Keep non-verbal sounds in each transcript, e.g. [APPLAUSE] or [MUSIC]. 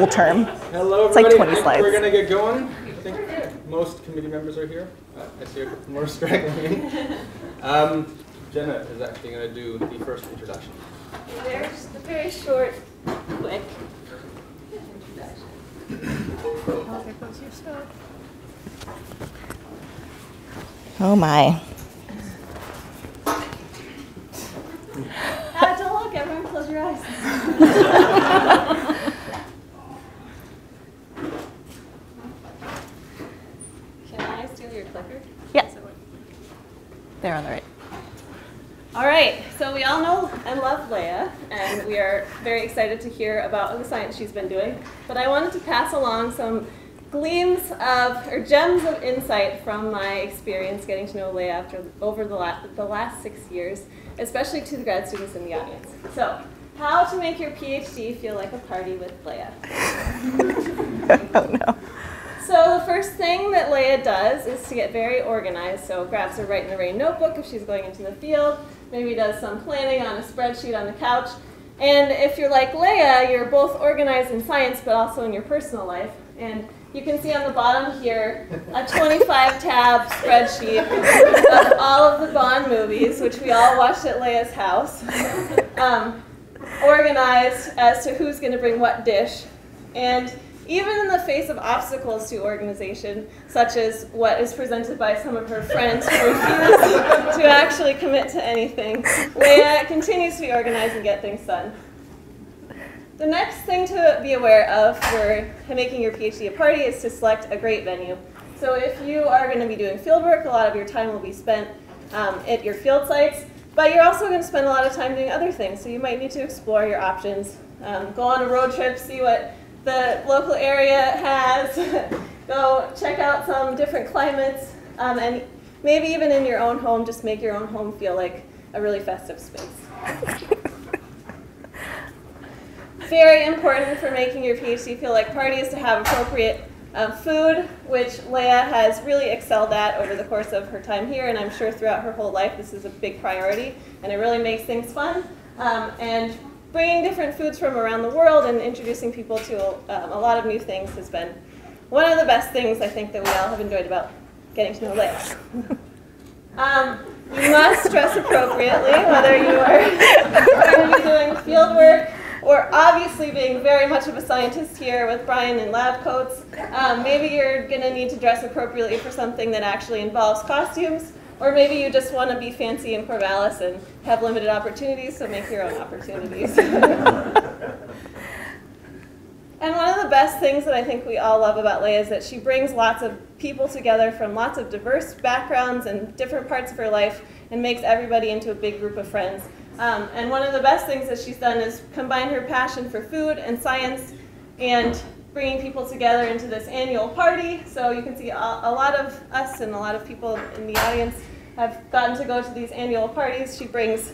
whole term. Hello, It's like 20 slides. We're gonna get going. I think most committee members are here. Uh, I see a couple more [LAUGHS] straggling in. Um, Jenna is actually gonna do the first introduction. There's the very short, quick introduction. Oh my. Ah, don't look, everyone close your eyes. [LAUGHS] [LAUGHS] Can I steal your clicker? Yeah. Does it work? They're on the right. All right, so we all know and love Leah, and we are very excited to hear about the science she's been doing. But I wanted to pass along some gleams of, or gems of insight from my experience getting to know Leah after, over the, la- the last six years, especially to the grad students in the audience. So, how to make your PhD feel like a party with Leah. [LAUGHS] oh no. So the first thing that Leah does is to get very organized. So grabs her Rite in the Rain notebook if she's going into the field. Maybe does some planning on a spreadsheet on the couch. And if you're like Leah, you're both organized in science but also in your personal life. And you can see on the bottom here a 25 tab spreadsheet of all of the Bond movies, which we all watched at Leah's house. Um, organized as to who's going to bring what dish. And even in the face of obstacles to organization, such as what is presented by some of her friends who refuse to actually commit to anything, Leah continues to be organized and get things done. The next thing to be aware of for making your PhD a party is to select a great venue. So if you are going to be doing field work, a lot of your time will be spent um, at your field sites, but you're also going to spend a lot of time doing other things. So you might need to explore your options, um, go on a road trip, see what the local area has, [LAUGHS] go check out some different climates, um, and maybe even in your own home, just make your own home feel like a really festive space. [LAUGHS] Very important for making your PhD feel like party is to have appropriate um, food, which Leah has really excelled at over the course of her time here, and I'm sure throughout her whole life this is a big priority, and it really makes things fun. Um, and bringing different foods from around the world and introducing people to um, a lot of new things has been one of the best things I think that we all have enjoyed about getting to know Leah. [LAUGHS] Um, you must dress appropriately, whether you are going to be doing field work or obviously being very much of a scientist here with Brian in lab coats. Um, maybe you're going to need to dress appropriately for something that actually involves costumes, or maybe you just want to be fancy in Corvallis and have limited opportunities, so make your own opportunities. [LAUGHS] And one of the best things that I think we all love about Leah is that she brings lots of people together from lots of diverse backgrounds and different parts of her life and makes everybody into a big group of friends. Um, and one of the best things that she's done is combine her passion for food and science and bringing people together into this annual party. So you can see a, a lot of us and a lot of people in the audience have gotten to go to these annual parties. She brings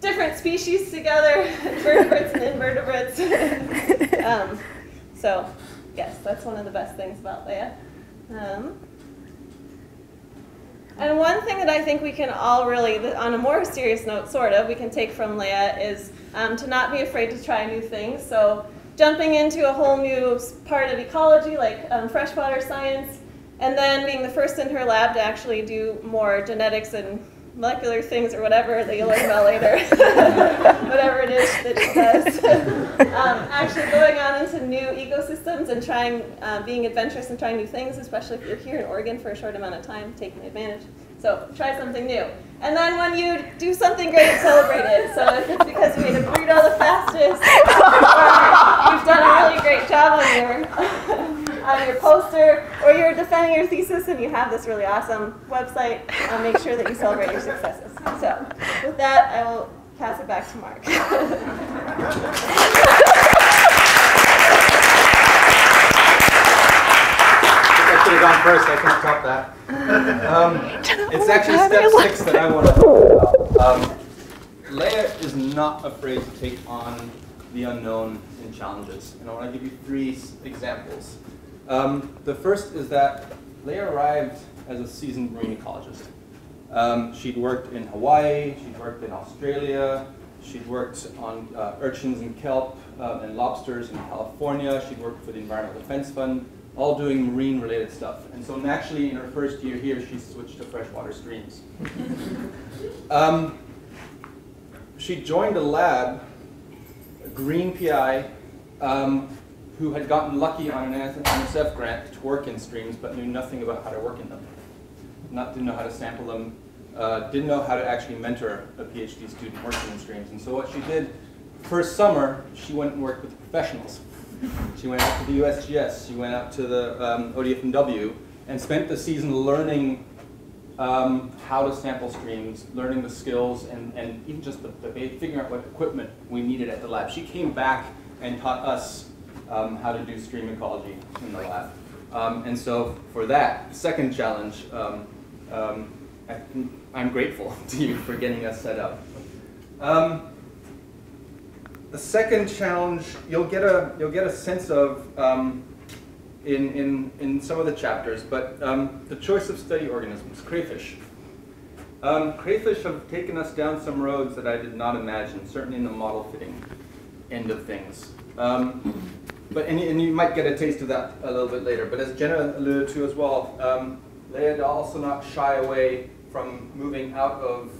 different species together, [LAUGHS] vertebrates and invertebrates. [LAUGHS] um, so, yes, that's one of the best things about Leah. Um, and one thing that I think we can all really, on a more serious note, sort of, we can take from Leah is um, to not be afraid to try new things. So, jumping into a whole new part of ecology, like um, freshwater science, and then being the first in her lab to actually do more genetics and molecular things or whatever that you'll learn about later, [LAUGHS] whatever it is that she does. [LAUGHS] um, actually going on into new ecosystems and trying, uh, being adventurous and trying new things, especially if you're here in Oregon for a short amount of time, taking advantage. So try something new. And then when you do something great, celebrate it. So if it's because you made a burrito the fastest, [LAUGHS] or you've done a really great job on your [LAUGHS] on your poster, or you're defending your thesis and you have this really awesome website, uh, make sure that you celebrate your successes. So with that, I will pass it back to Mark. [LAUGHS] I should have gone first. I can't top that. Um, it's actually step six that I want to talk about. Um, Leah is not afraid to take on the unknown and challenges, and I want to give you three examples. Um, the first is that Leah arrived as a seasoned marine ecologist. Um, she'd worked in Hawaii, she'd worked in Australia, she'd worked on uh, urchins and kelp uh, and lobsters in California. She'd worked for the Environmental Defense Fund, all doing marine-related stuff. And so naturally, in her first year here, she switched to freshwater streams. [LAUGHS] um, she joined a lab, a green PI, um, who had gotten lucky on an NSF grant to work in streams, but knew nothing about how to work in them. Not didn't know how to sample them, uh, didn't know how to actually mentor a PhD student working in streams. And so what she did, first summer, she went and worked with professionals. She went out to the USGS, she went out to the um, ODFMW, and spent the season learning um, how to sample streams, learning the skills, and, and even just the, the, figuring out what equipment we needed at the lab. She came back and taught us um, how to do stream ecology in the lab. Um, and so for that second challenge, um, um, I, am grateful [LAUGHS] to you for getting us set up. The second challenge, you'll get a you'll get a sense of um, in, in, in some of the chapters, but um, the choice of study organisms, crayfish. Um, crayfish have taken us down some roads that I did not imagine, certainly in the model fitting end of things. Um, but and, and, you might get a taste of that a little bit later. But as Jenna alluded to as well, um, they had also not shy away from moving out of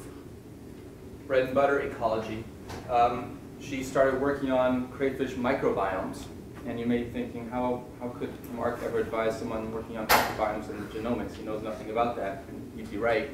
bread and butter ecology. Um, she started working on crayfish microbiomes. And you may be thinking, how, how could Mark ever advise someone working on microbiomes and genomics? He knows nothing about that. And you'd be right.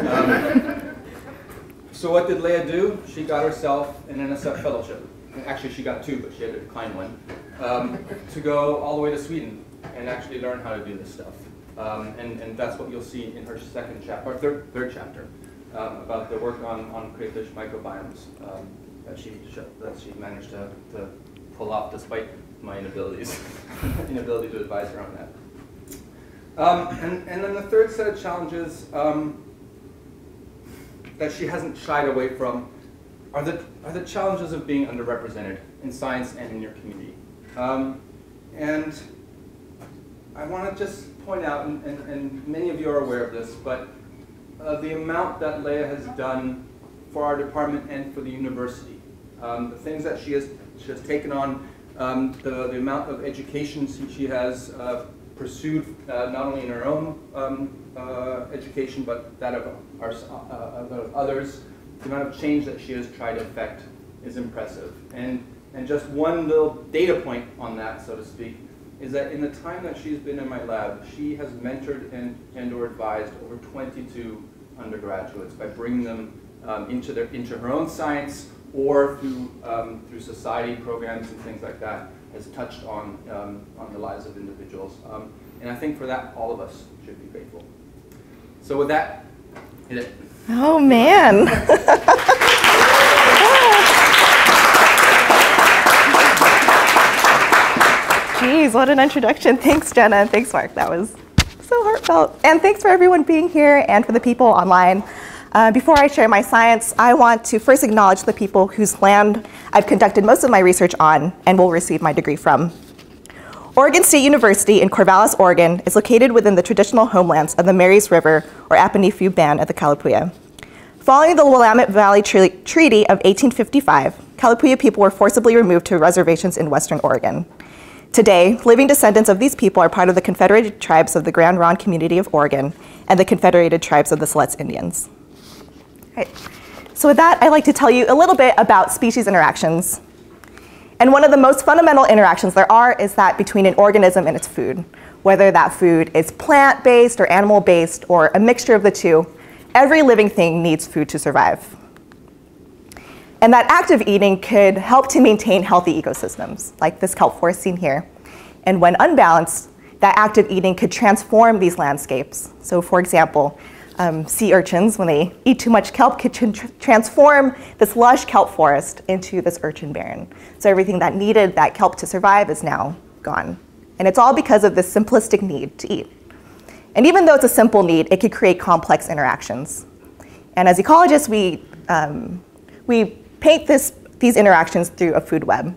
Um, [LAUGHS] so what did Leah do? She got herself an NSF fellowship. Actually, she got two, but she had to decline one. Um, to go all the way to Sweden and actually learn how to do this stuff. Um, and, and that's what you'll see in her second chapter, or third, third chapter, um, about the work on, on crayfish microbiomes um, that she that she managed to, to pull off despite my inabilities, [LAUGHS] inability to advise her on that. Um, and, and then the third set of challenges um, that she hasn't shied away from are the, are the challenges of being underrepresented in science and in your community. Um, and I want to just point out, and, and, and, many of you are aware of this, but uh, the amount that Leah has done for our department and for the university, um, the things that she has, she has taken on, um, the, the amount of education she has uh, pursued, uh, not only in her own um, uh, education, but that of, our, uh, of others, the amount of change that she has tried to effect is impressive. And, and just one little data point on that, so to speak, is that in the time that she's been in my lab, she has mentored and, and or advised over 22 undergraduates by bringing them um, into, their, into her own science or through, um, through society programs and things like that, has touched on, um, on the lives of individuals. Um, and I think for that, all of us should be grateful. So with that, hit it. Oh, man. [LAUGHS] Jeez, what an introduction. Thanks, Jenna. Thanks, Mark. That was so heartfelt. And thanks for everyone being here and for the people online. Uh, before I share my science, I want to first acknowledge the people whose land I've conducted most of my research on and will receive my degree from. Oregon State University in Corvallis, Oregon is located within the traditional homelands of the Marys River or Ampinefu Band of the Kalapuya. Following the Willamette Valley Treaty of 1855, Kalapuya people were forcibly removed to reservations in western Oregon. Today, living descendants of these people are part of the Confederated Tribes of the Grand Ronde Community of Oregon and the Confederated Tribes of the Siletz Indians. Right. So with that, I'd like to tell you a little bit about species interactions. And one of the most fundamental interactions there are is that between an organism and its food. Whether that food is plant-based or animal-based or a mixture of the two, every living thing needs food to survive. And that active eating could help to maintain healthy ecosystems, like this kelp forest seen here. And when unbalanced, that active eating could transform these landscapes. So for example, um, sea urchins, when they eat too much kelp, can tr transform this lush kelp forest into this urchin barren. So everything that needed that kelp to survive is now gone. And it's all because of this simplistic need to eat. And even though it's a simple need, it could create complex interactions. And as ecologists, we, um, we paint this, these interactions through a food web.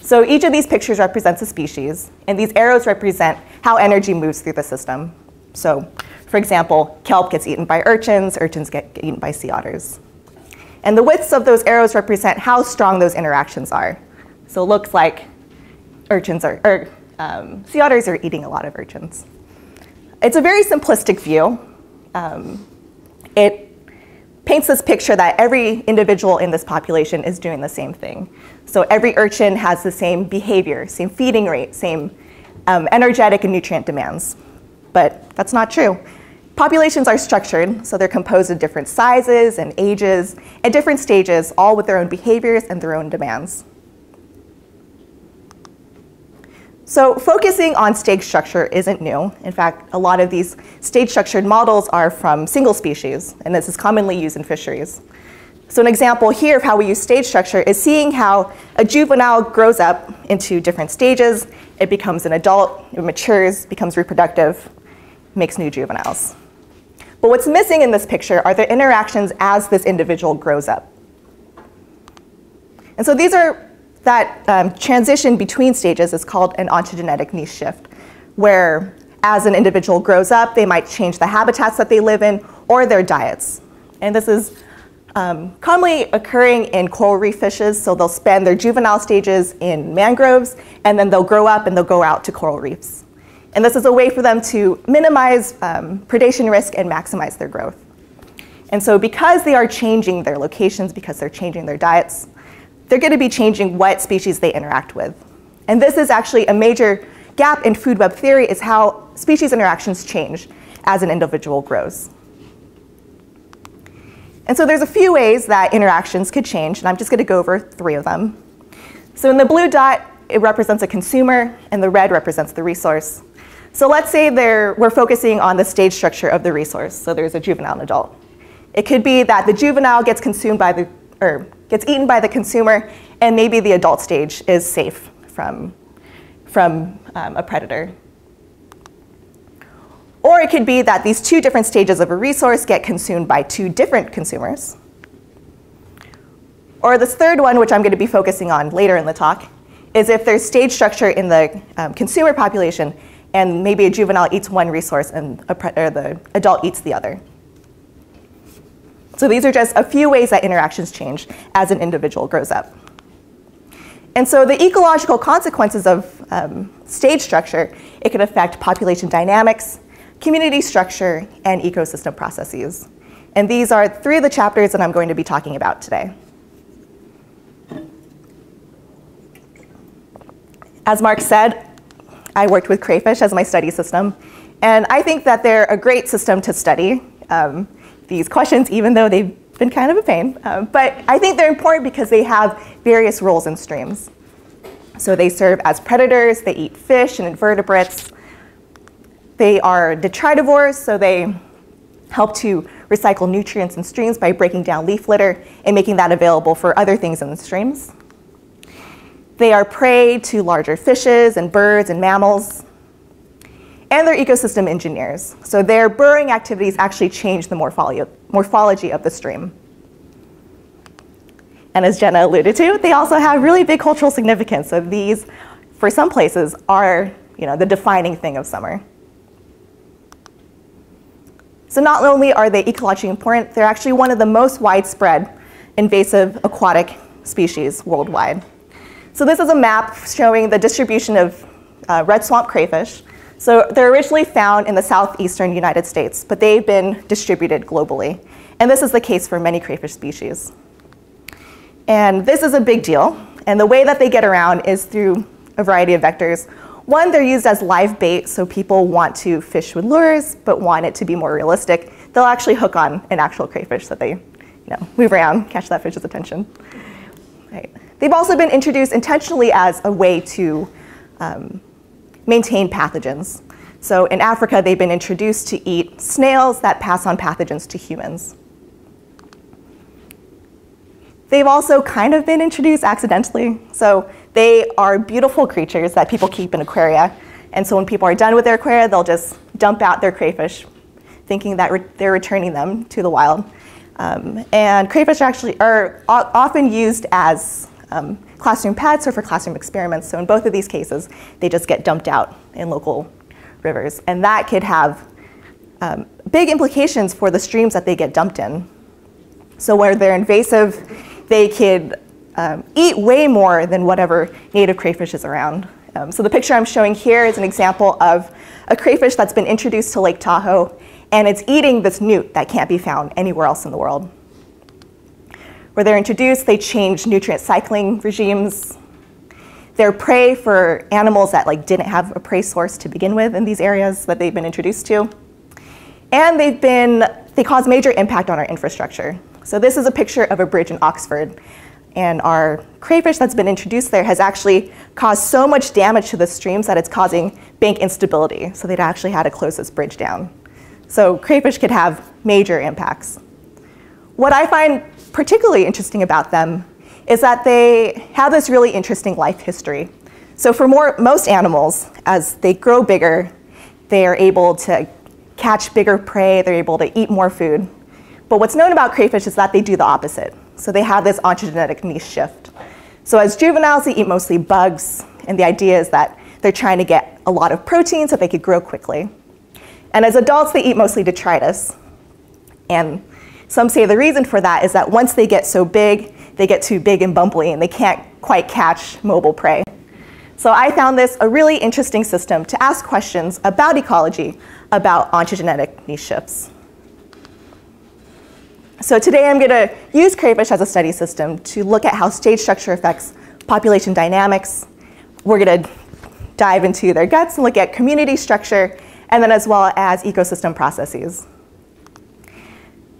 So each of these pictures represents a species, and these arrows represent how energy moves through the system. So for example, kelp gets eaten by urchins, urchins get eaten by sea otters. And the widths of those arrows represent how strong those interactions are. So it looks like urchins are, or um, sea otters are eating a lot of urchins. It's a very simplistic view. Um, it paints this picture that every individual in this population is doing the same thing. So every urchin has the same behavior, same feeding rate, same um, energetic and nutrient demands. But that's not true. Populations are structured, so they're composed of different sizes and ages at different stages, all with their own behaviors and their own demands. So focusing on stage structure isn't new. In fact, a lot of these stage structured models are from single species, and this is commonly used in fisheries. So an example here of how we use stage structure is seeing how a juvenile grows up into different stages. It becomes an adult, it matures, becomes reproductive, makes new juveniles. But what's missing in this picture are the interactions as this individual grows up. And so these are that um, transition between stages is called an ontogenetic niche shift, where as an individual grows up, they might change the habitats that they live in or their diets. And this is um, commonly occurring in coral reef fishes, so they'll spend their juvenile stages in mangroves, and then they'll grow up and they'll go out to coral reefs. And this is a way for them to minimize um, predation risk and maximize their growth. And so because they are changing their locations, because they're changing their diets, they're going to be changing what species they interact with. And this is actually a major gap in food web theory is how species interactions change as an individual grows. And so there's a few ways that interactions could change, and I'm just going to go over three of them. So in the blue dot, it represents a consumer, and the red represents the resource. So let's say we're focusing on the stage structure of the resource. So there's a juvenile and adult. It could be that the juvenile gets consumed by the, or gets eaten by the consumer, and maybe the adult stage is safe from, from um, a predator. Or it could be that these two different stages of a resource get consumed by two different consumers. Or this third one, which I'm going to be focusing on later in the talk, is if there's stage structure in the um, consumer population and maybe a juvenile eats one resource and a the adult eats the other. So these are just a few ways that interactions change as an individual grows up. And so the ecological consequences of um, stage structure, it can affect population dynamics, community structure, and ecosystem processes. And these are three of the chapters that I'm going to be talking about today. As Mark said, I worked with crayfish as my study system, and I think that they're a great system to study. Um, these questions, even though they've been kind of a pain. Um, but I think they're important because they have various roles in streams. So they serve as predators, they eat fish and invertebrates. They are detritivores, so they help to recycle nutrients in streams by breaking down leaf litter and making that available for other things in the streams. They are prey to larger fishes and birds and mammals and they're ecosystem engineers. So their burrowing activities actually change the morphology of the stream. And as Jenna alluded to, they also have really big cultural significance. So these, for some places, are you know, the defining thing of summer. So not only are they ecologically important, they're actually one of the most widespread invasive aquatic species worldwide. So this is a map showing the distribution of uh, red swamp crayfish so they're originally found in the southeastern United States, but they've been distributed globally. And this is the case for many crayfish species. And this is a big deal. And the way that they get around is through a variety of vectors. One, they're used as live bait, so people want to fish with lures, but want it to be more realistic. They'll actually hook on an actual crayfish that they you know, move around, catch that fish's attention. Right. They've also been introduced intentionally as a way to um, maintain pathogens. So in Africa, they've been introduced to eat snails that pass on pathogens to humans. They've also kind of been introduced accidentally. So they are beautiful creatures that people keep in aquaria. And so when people are done with their aquaria, they'll just dump out their crayfish, thinking that re they're returning them to the wild. Um, and crayfish actually are often used as um, classroom pets or for classroom experiments. So in both of these cases, they just get dumped out in local rivers. And that could have um, big implications for the streams that they get dumped in. So where they're invasive, they could um, eat way more than whatever native crayfish is around. Um, so the picture I'm showing here is an example of a crayfish that's been introduced to Lake Tahoe, and it's eating this newt that can't be found anywhere else in the world. Where they're introduced, they change nutrient cycling regimes. They're prey for animals that like didn't have a prey source to begin with in these areas that they've been introduced to. And they've been, they cause major impact on our infrastructure. So this is a picture of a bridge in Oxford and our crayfish that's been introduced there has actually caused so much damage to the streams that it's causing bank instability. So they'd actually had to close this bridge down. So crayfish could have major impacts. What I find particularly interesting about them is that they have this really interesting life history. So for more, most animals, as they grow bigger, they are able to catch bigger prey, they're able to eat more food. But what's known about crayfish is that they do the opposite. So they have this ontogenetic niche shift. So as juveniles, they eat mostly bugs, and the idea is that they're trying to get a lot of protein so they could grow quickly. And as adults, they eat mostly detritus. And some say the reason for that is that once they get so big, they get too big and bumbly and they can't quite catch mobile prey. So I found this a really interesting system to ask questions about ecology about ontogenetic niche shifts. So today I'm going to use crayfish as a study system to look at how stage structure affects population dynamics. We're going to dive into their guts and look at community structure, and then as well as ecosystem processes.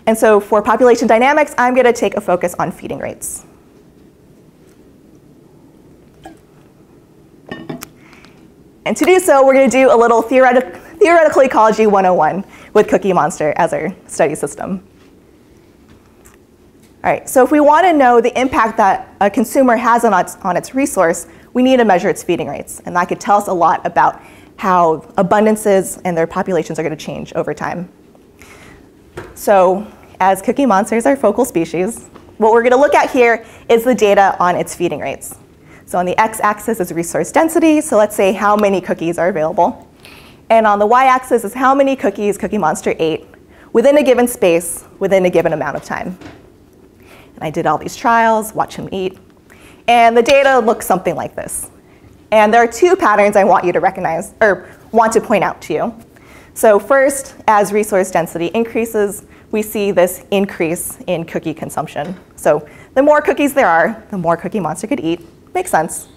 And so for population dynamics, I'm going to take a focus on feeding rates. And to do so, we're going to do a little theoretic theoretical ecology 101 with Cookie Monster as our study system. All right, so if we want to know the impact that a consumer has on its, on its resource, we need to measure its feeding rates. And that could tell us a lot about how abundances and their populations are going to change over time. So as Cookie monsters are focal species, what we're going to look at here is the data on its feeding rates. So on the x-axis is resource density, so let's say how many cookies are available. And on the y-axis is how many cookies Cookie Monster ate within a given space, within a given amount of time. And I did all these trials, watch him eat. And the data looks something like this. And there are two patterns I want you to recognize, or want to point out to you. So first, as resource density increases, we see this increase in cookie consumption. So the more cookies there are, the more Cookie Monster could eat. Makes sense.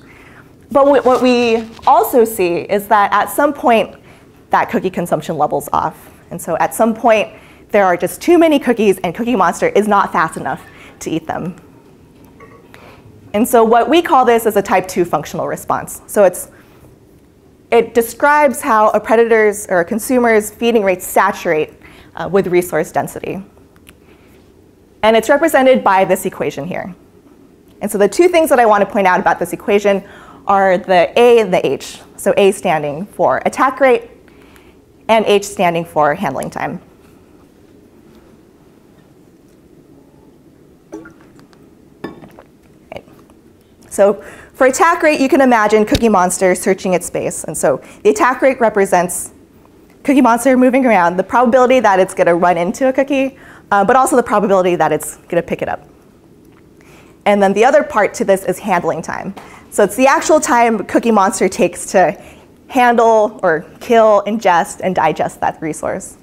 But what we also see is that at some point, that cookie consumption levels off. And so at some point, there are just too many cookies, and Cookie Monster is not fast enough to eat them. And so what we call this is a type 2 functional response. So it's, it describes how a predator's or a consumer's feeding rates saturate uh, with resource density. And it's represented by this equation here. And so the two things that I want to point out about this equation are the A and the H. So A standing for attack rate and H standing for handling time. Right. So for attack rate, you can imagine Cookie Monster searching its space. And so the attack rate represents Cookie Monster moving around, the probability that it's going to run into a cookie, uh, but also the probability that it's going to pick it up. And then the other part to this is handling time. So it's the actual time Cookie Monster takes to handle or kill, ingest, and digest that resource.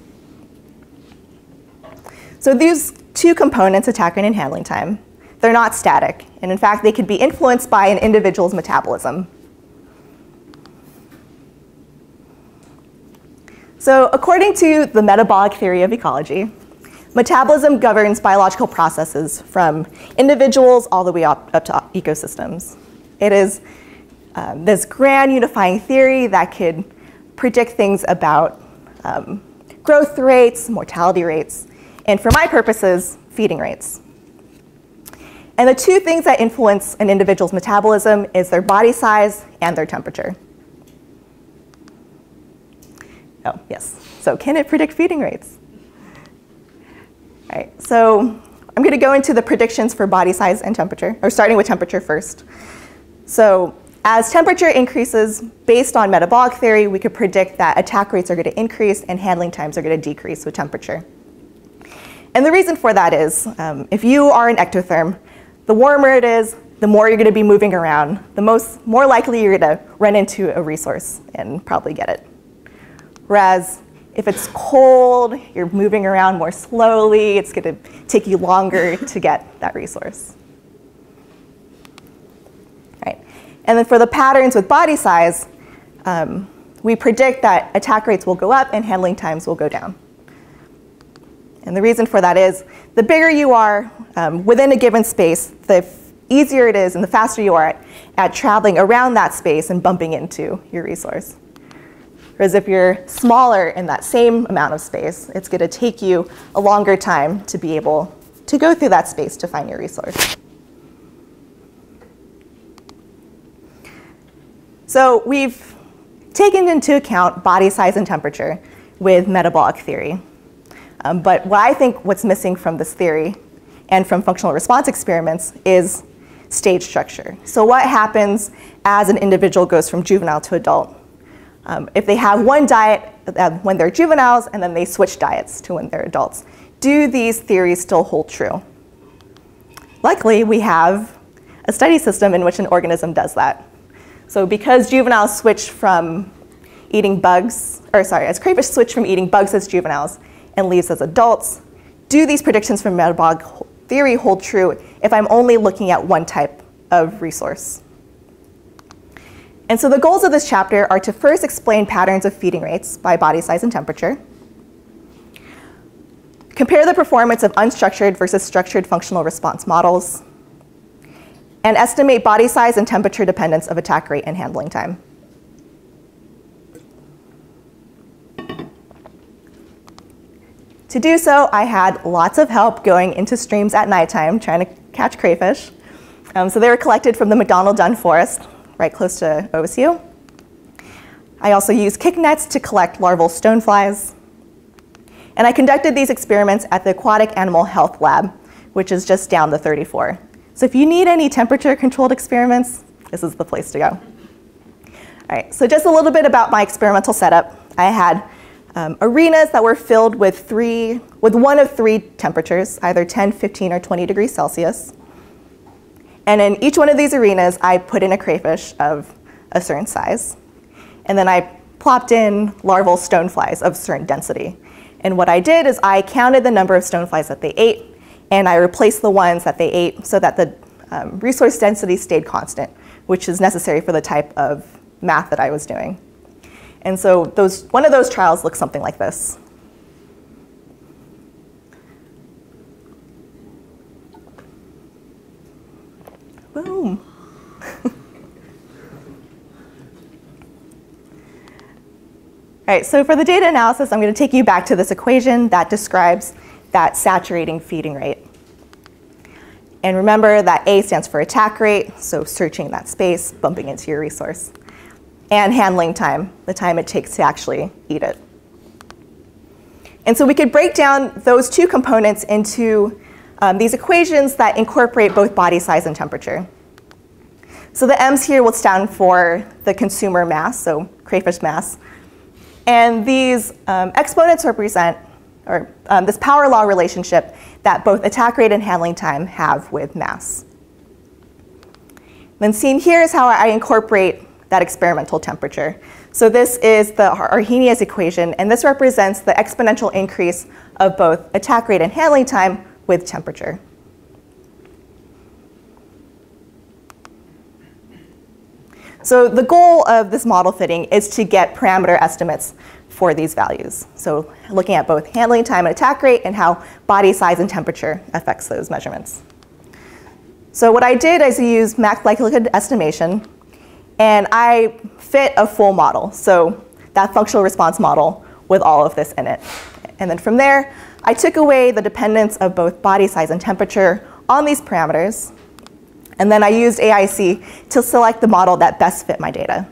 So these two components, attack rate and handling time, they're not static, and in fact, they could be influenced by an individual's metabolism. So according to the metabolic theory of ecology, metabolism governs biological processes from individuals all the way up, up to ecosystems. It is um, this grand unifying theory that could predict things about um, growth rates, mortality rates, and for my purposes, feeding rates. And the two things that influence an individual's metabolism is their body size and their temperature. Oh, yes. So can it predict feeding rates? All right, so I'm going to go into the predictions for body size and temperature, or starting with temperature first. So as temperature increases, based on metabolic theory, we could predict that attack rates are going to increase and handling times are going to decrease with temperature. and the reason for that is um, if you are an ectotherm, the warmer it is, the more you're going to be moving around, the most, more likely you're going to run into a resource and probably get it. Whereas if it's cold, you're moving around more slowly, it's going to take you longer [LAUGHS] to get that resource. Right. And then for the patterns with body size, um, we predict that attack rates will go up and handling times will go down. And the reason for that is the bigger you are um, within a given space, the easier it is and the faster you are at, at traveling around that space and bumping into your resource. Whereas if you're smaller in that same amount of space, it's going to take you a longer time to be able to go through that space to find your resource. So we've taken into account body size and temperature with metabolic theory. Um, but what I think what's missing from this theory and from functional response experiments is stage structure. So what happens as an individual goes from juvenile to adult? Um, if they have one diet uh, when they're juveniles and then they switch diets to when they're adults, do these theories still hold true? Luckily, we have a study system in which an organism does that. So because juveniles switch from eating bugs, or sorry, as crayfish switch from eating bugs as juveniles and leaves as adults, do these predictions from metabolic theory hold true if I'm only looking at one type of resource? And so the goals of this chapter are to first explain patterns of feeding rates by body size and temperature, compare the performance of unstructured versus structured functional response models, and estimate body size and temperature dependence of attack rate and handling time. To do so, I had lots of help going into streams at nighttime trying to catch crayfish. Um, so they were collected from the McDonald Dunn Forest, right close to OSU. I also used kick nets to collect larval stoneflies. And I conducted these experiments at the Aquatic Animal Health Lab, which is just down the 34. So if you need any temperature controlled experiments, this is the place to go. All right, so just a little bit about my experimental setup. I had um, arenas that were filled with three, with one of three temperatures, either 10, 15, or 20 degrees Celsius. And in each one of these arenas, I put in a crayfish of a certain size. And then I plopped in larval stoneflies of certain density. And what I did is I counted the number of stoneflies that they ate, and I replaced the ones that they ate so that the um, resource density stayed constant, which is necessary for the type of math that I was doing. And so those, one of those trials looks something like this. Boom. [LAUGHS] All right, so for the data analysis, I'm going to take you back to this equation that describes that saturating feeding rate. And remember that A stands for attack rate, so searching that space, bumping into your resource. And handling time, the time it takes to actually eat it. And so we could break down those two components into um, these equations that incorporate both body size and temperature. So the M's here will stand for the consumer mass, so crayfish mass. And these um, exponents represent or um, this power law relationship that both attack rate and handling time have with mass. Then seen here is how I incorporate that experimental temperature. So this is the Arrhenius equation, and this represents the exponential increase of both attack rate and handling time with temperature. So the goal of this model fitting is to get parameter estimates for these values. So looking at both handling time and attack rate and how body size and temperature affects those measurements. So what I did is use max likelihood estimation and I fit a full model. So that functional response model with all of this in it. And then from there, I took away the dependence of both body size and temperature on these parameters. And then I used AIC to select the model that best fit my data.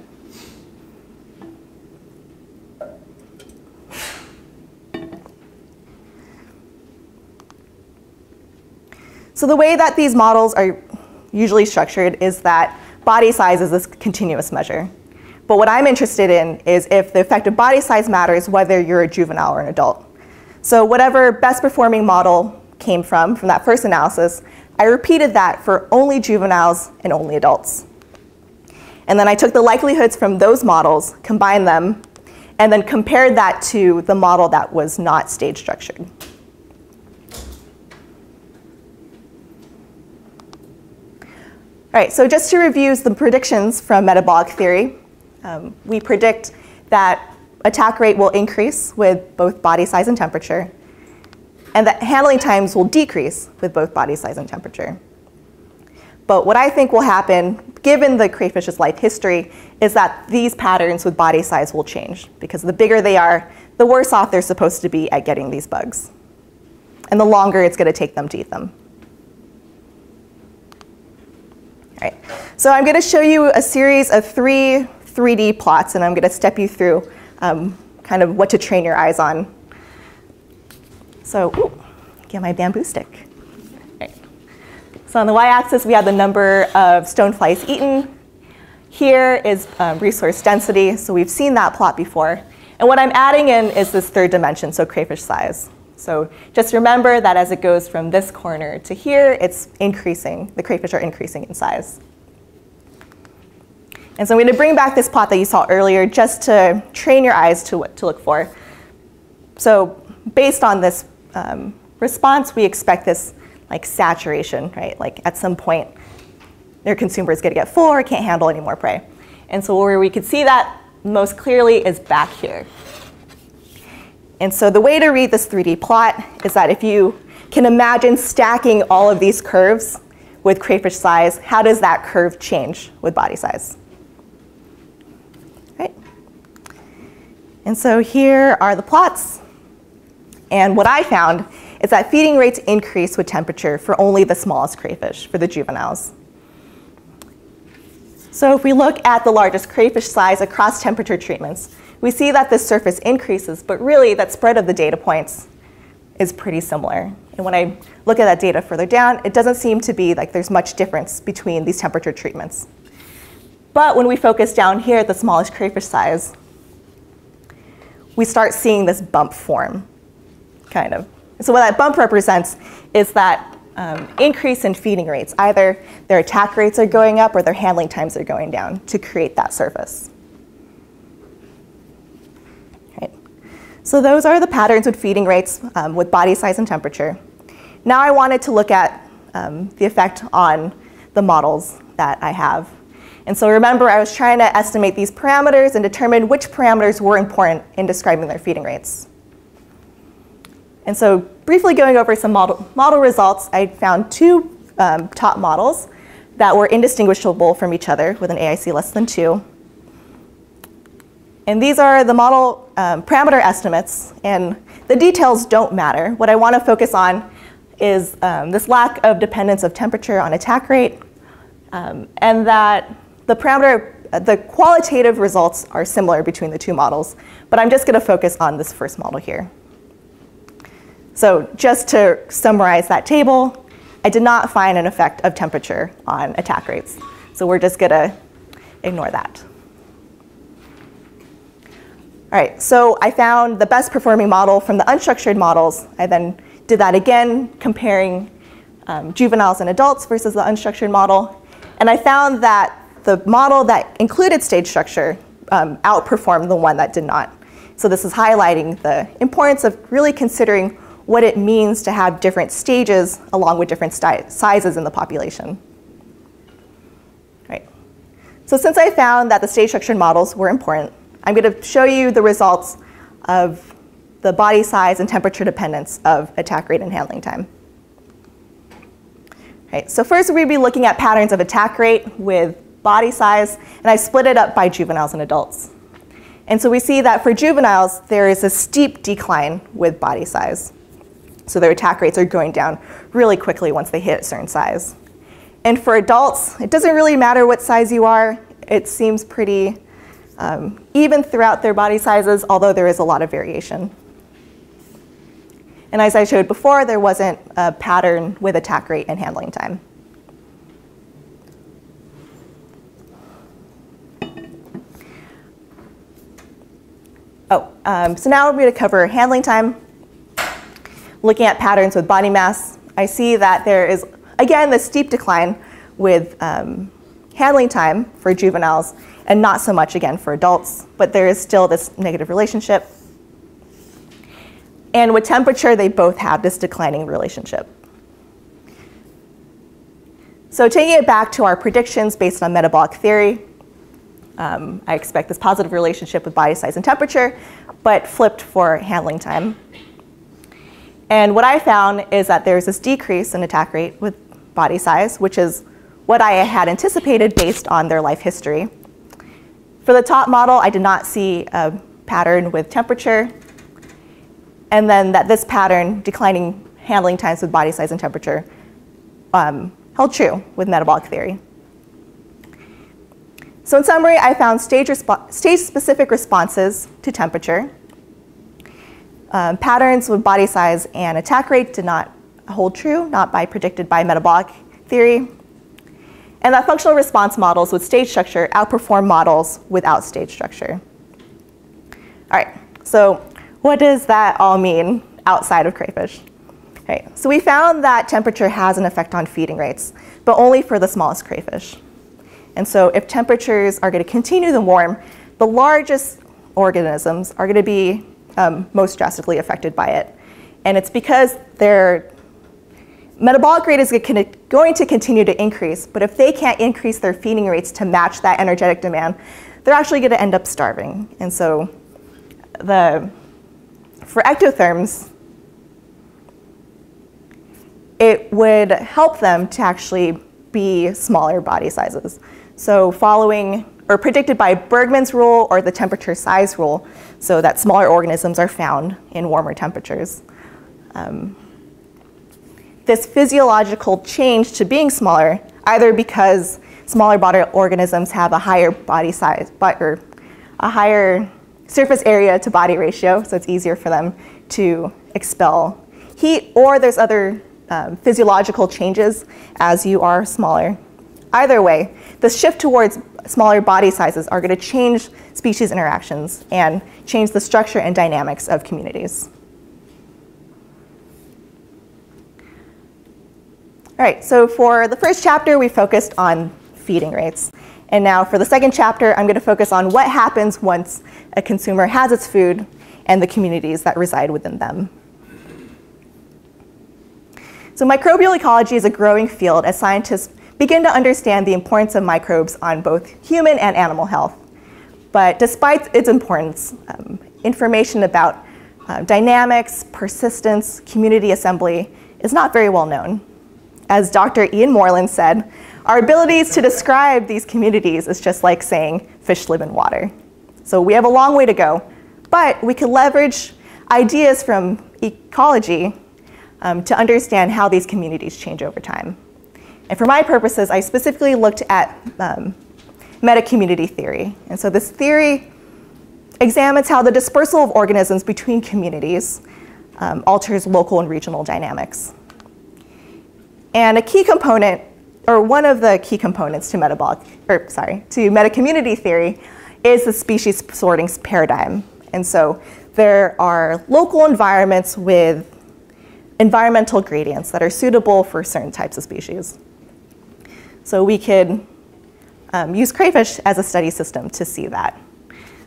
So the way that these models are usually structured is that body size is this continuous measure. But what I'm interested in is if the effective body size matters whether you're a juvenile or an adult. So whatever best performing model came from, from that first analysis, I repeated that for only juveniles and only adults. And then I took the likelihoods from those models, combined them, and then compared that to the model that was not stage structured. All right, so just to review the predictions from metabolic theory, um, we predict that attack rate will increase with both body size and temperature, and that handling times will decrease with both body size and temperature. But what I think will happen, given the crayfish's life history, is that these patterns with body size will change because the bigger they are, the worse off they're supposed to be at getting these bugs. And the longer it's going to take them to eat them. So I'm going to show you a series of three 3D plots, and I'm going to step you through um, kind of what to train your eyes on. So, ooh, get my bamboo stick. So on the y-axis, we have the number of stoneflies eaten. Here is um, resource density, so we've seen that plot before. And what I'm adding in is this third dimension, so crayfish size. So just remember that as it goes from this corner to here, it's increasing. The crayfish are increasing in size. And so I'm going to bring back this plot that you saw earlier just to train your eyes to what to look for. So based on this um, response, we expect this like saturation, right? Like at some point, their consumer is going to get full or can't handle any more prey. And so where we could see that most clearly is back here. And so the way to read this 3D plot is that if you can imagine stacking all of these curves with crayfish size, how does that curve change with body size? Right? And so here are the plots. And what I found is that feeding rates increase with temperature for only the smallest crayfish, for the juveniles. So if we look at the largest crayfish size across temperature treatments, we see that the surface increases, but really that spread of the data points is pretty similar. And when I look at that data further down, it doesn't seem to be like there's much difference between these temperature treatments. But when we focus down here at the smallest crayfish size, we start seeing this bump form, kind of. So what that bump represents is that um, increase in feeding rates. Either their attack rates are going up or their handling times are going down to create that surface. So those are the patterns with feeding rates um, with body size and temperature. Now I wanted to look at um, the effect on the models that I have. And so remember, I was trying to estimate these parameters and determine which parameters were important in describing their feeding rates. And so briefly going over some model, model results, I found two um, top models that were indistinguishable from each other with an AIC less than 2. And these are the model um, parameter estimates, and the details don't matter. What I want to focus on is um, this lack of dependence of temperature on attack rate, um, and that the parameter, the qualitative results are similar between the two models, but I'm just going to focus on this first model here. So just to summarize that table, I did not find an effect of temperature on attack rates. So we're just gonna ignore that. All right, so I found the best performing model from the unstructured models. I then did that again, comparing um, juveniles and adults versus the unstructured model. And I found that the model that included stage structure um, outperformed the one that did not. So this is highlighting the importance of really considering what it means to have different stages along with different sizes in the population. Right. So since I found that the stage structured models were important, I'm going to show you the results of the body size and temperature dependence of attack rate and handling time. Right, so first we'll be looking at patterns of attack rate with body size, and I split it up by juveniles and adults. And so we see that for juveniles, there is a steep decline with body size. So their attack rates are going down really quickly once they hit a certain size. And for adults, it doesn't really matter what size you are. It seems pretty um, even throughout their body sizes, although there is a lot of variation. And as I showed before, there wasn't a pattern with attack rate and handling time. Oh, um, so now we're going to cover handling time. looking at patterns with body mass, I see that there is, again, the steep decline with um, handling time for juveniles and not so much, again, for adults, but there is still this negative relationship. And with temperature, they both have this declining relationship. So taking it back to our predictions based on metabolic theory, um, I expect this positive relationship with body size and temperature, but flipped for handling time. And what I found is that there's this decrease in attack rate with body size, which is what I had anticipated based on their life history. For the top model, I did not see a pattern with temperature, and then that this pattern, declining handling times with body size and temperature, um, held true with metabolic theory. So in summary, I found stage-specific responses to temperature. Um, patterns with body size and attack rate did not hold true, not by predicted by metabolic theory. And that functional response models with stage structure outperform models without stage structure. All right, so what does that all mean outside of crayfish? Okay, so we found that temperature has an effect on feeding rates, but only for the smallest crayfish. And so if temperatures are going to continue to warm, the largest organisms are going to be um, most drastically affected by it. And it's because their metabolic rate is going to continue to increase, but if they can't increase their feeding rates to match that energetic demand, they're actually going to end up starving. And so the, for ectotherms, it would help them to actually be smaller body sizes. So following or predicted by Bergmann's rule or the temperature size rule, so that smaller organisms are found in warmer temperatures. Um, this physiological change to being smaller, either because smaller body organisms have a higher body size, but, or a higher surface area to body ratio, so it's easier for them to expel heat, or there's other um, physiological changes as you are smaller. Either way, the shift towards smaller body sizes are going to change species interactions and change the structure and dynamics of communities. All right, so for the first chapter, we focused on feeding rates. And now for the second chapter, I'm going to focus on what happens once a consumer has its food and the communities that reside within them. So microbial ecology is a growing field as scientists begin to understand the importance of microbes on both human and animal health. But despite its importance, um, information about uh, dynamics, persistence, community assembly is not very well known. As Dr. Ian Moreland said, our abilities to describe these communities is just like saying fish live in water. So we have a long way to go, but we can leverage ideas from ecology um, to understand how these communities change over time. And for my purposes, I specifically looked at um, meta-community theory. And so this theory examines how the dispersal of organisms between communities um, alters local and regional dynamics. And a key component, or one of the key components to metabolic, or sorry, to meta-community theory is the species sorting paradigm. And so there are local environments with environmental gradients that are suitable for certain types of species. So we could um, use crayfish as a study system to see that.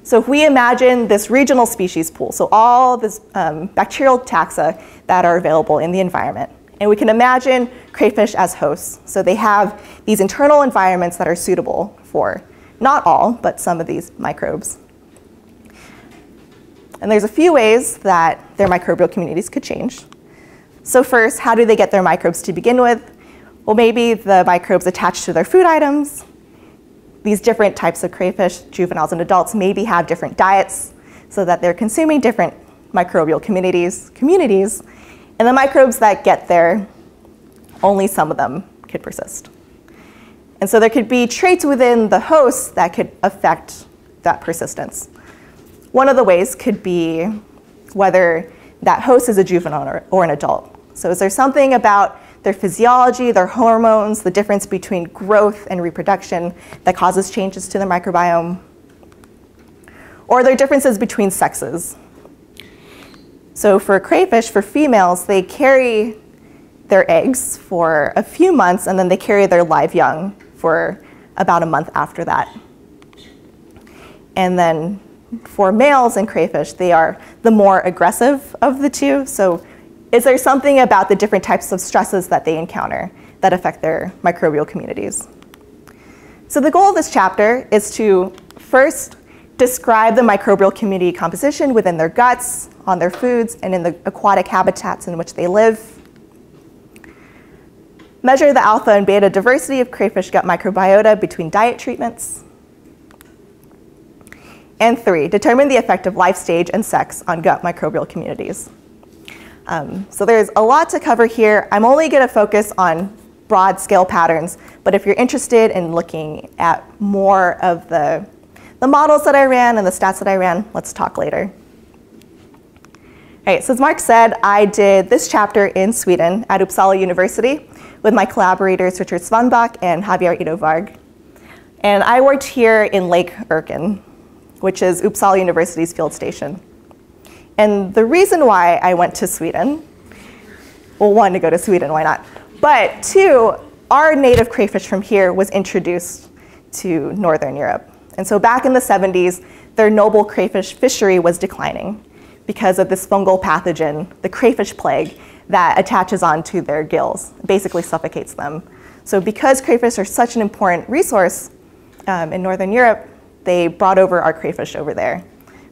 So if we imagine this regional species pool, so all this um, bacterial taxa that are available in the environment, and we can imagine crayfish as hosts. So they have these internal environments that are suitable for not all, but some of these microbes. And there's a few ways that their microbial communities could change. So first, how do they get their microbes to begin with? Well, maybe the microbes attached to their food items. These different types of crayfish, juveniles and adults, maybe have different diets so that they're consuming different microbial communities, communities, and the microbes that get there, only some of them could persist. And so there could be traits within the host that could affect that persistence. One of the ways could be whether that host is a juvenile or, or an adult. So is there something about their physiology, their hormones, the difference between growth and reproduction that causes changes to the microbiome? Or are there differences between sexes? So for crayfish, for females, they carry their eggs for a few months and then they carry their live young for about a month after that. And then for males in crayfish, they are the more aggressive of the two. So is there something about the different types of stresses that they encounter that affect their microbial communities? So the goal of this chapter is to first describe the microbial community composition within their guts, on their foods, and in the aquatic habitats in which they live. Measure the alpha and beta diversity of crayfish gut microbiota between diet treatments. And three, determine the effect of life stage and sex on gut microbial communities. Um, so there's a lot to cover here. I'm only going to focus on broad scale patterns, but if you're interested in looking at more of the, the models that I ran and the stats that I ran, let's talk later. All right, so as Mark said, I did this chapter in Sweden at Uppsala University with my collaborators Richard Svanbäck and Javier Ido And I worked here in Lake Erken, which is Uppsala University's field station. And the reason why I went to Sweden, well, one, to go to Sweden, why not? But two, our native crayfish from here was introduced to Northern Europe. And so back in the 70s, their noble crayfish fishery was declining because of this fungal pathogen, the crayfish plague, that attaches onto their gills, basically suffocates them. So because crayfish are such an important resource um, in Northern Europe, they brought over our crayfish over there.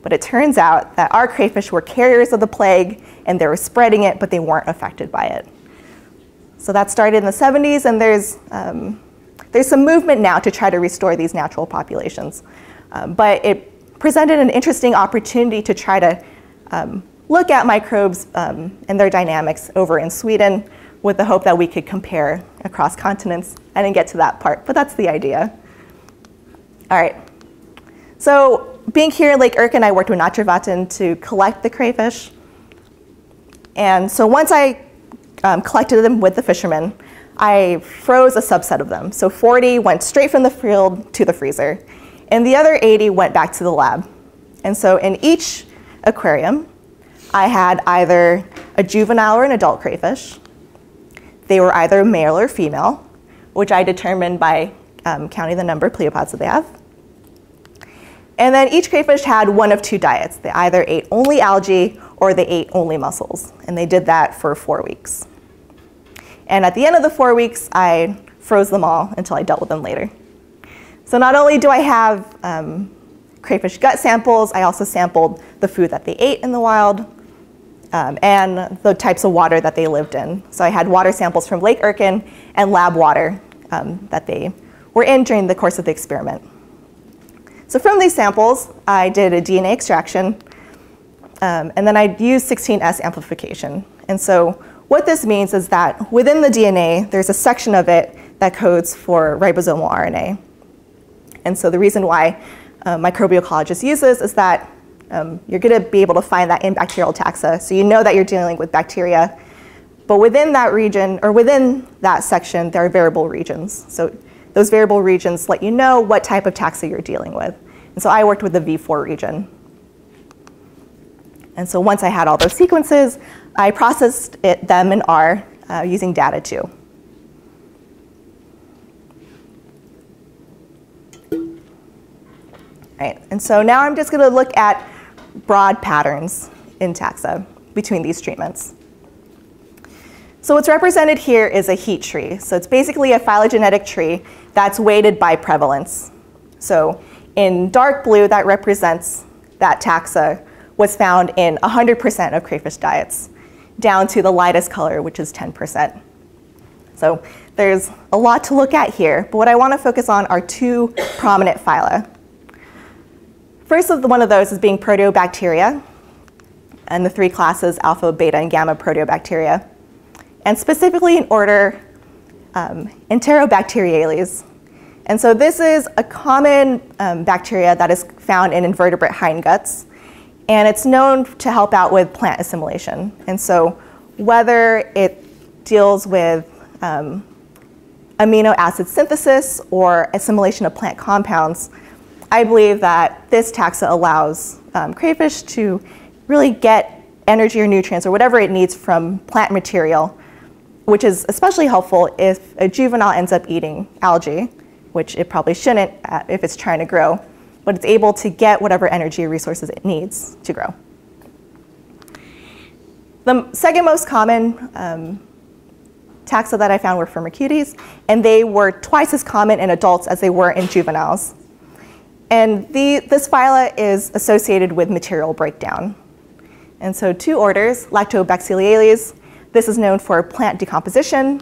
But it turns out that our crayfish were carriers of the plague and they were spreading it, but they weren't affected by it. So that started in the 70s, and there's, um, there's some movement now to try to restore these natural populations. Um, but it presented an interesting opportunity to try to um, look at microbes um, and their dynamics over in Sweden with the hope that we could compare across continents. I didn't get to that part, but that's the idea. All right. So being here in Lake Erken, I worked with Naturvatten to collect the crayfish. And so once I um, collected them with the fishermen, I froze a subset of them. So 40 went straight from the field to the freezer, and the other 80 went back to the lab. And so in each aquarium, I had either a juvenile or an adult crayfish. They were either male or female, which I determined by um, counting the number of pleopods that they have. And then each crayfish had one of two diets. They either ate only algae or they ate only mussels. And they did that for four weeks. And at the end of the four weeks, I froze them all until I dealt with them later. So not only do I have um, crayfish gut samples, I also sampled the food that they ate in the wild um, and the types of water that they lived in. So I had water samples from Lake Erken and lab water um, that they were in during the course of the experiment. So from these samples, I did a DNA extraction, um, and then I used 16S amplification. And so what this means is that within the DNA, there's a section of it that codes for ribosomal RNA. And so the reason why uh, microbial ecologists use this is that um, you're going to be able to find that in bacterial taxa. So you know that you're dealing with bacteria. But within that region, or within that section, there are variable regions. So those variable regions let you know what type of taxa you're dealing with. And so I worked with the V4 region. And so once I had all those sequences, I processed it, them in R uh, using DADA2. Right, and so now I'm just going to look at broad patterns in taxa between these treatments. So what's represented here is a heat tree. So it's basically a phylogenetic tree that's weighted by prevalence. So in dark blue, that represents that taxa was found in 100% of crayfish diets, down to the lightest color, which is 10%. So there's a lot to look at here, but what I want to focus on are two prominent phyla. First of the, one of those is being proteobacteria, and the three classes, alpha, beta, and gamma proteobacteria. And specifically in order, um, Enterobacteriales. And so this is a common um, bacteria that is found in invertebrate hindguts, and it's known to help out with plant assimilation. And so whether it deals with um, amino acid synthesis or assimilation of plant compounds, I believe that this taxa allows um, crayfish to really get energy or nutrients or whatever it needs from plant material, which is especially helpful if a juvenile ends up eating algae, which it probably shouldn't uh, if it's trying to grow, but it's able to get whatever energy or resources it needs to grow. The second most common um, taxa that I found were Firmicutes, and they were twice as common in adults as they were in juveniles. And the, this phyla is associated with material breakdown. And so two orders, Lactobacillales, this is known for plant decomposition,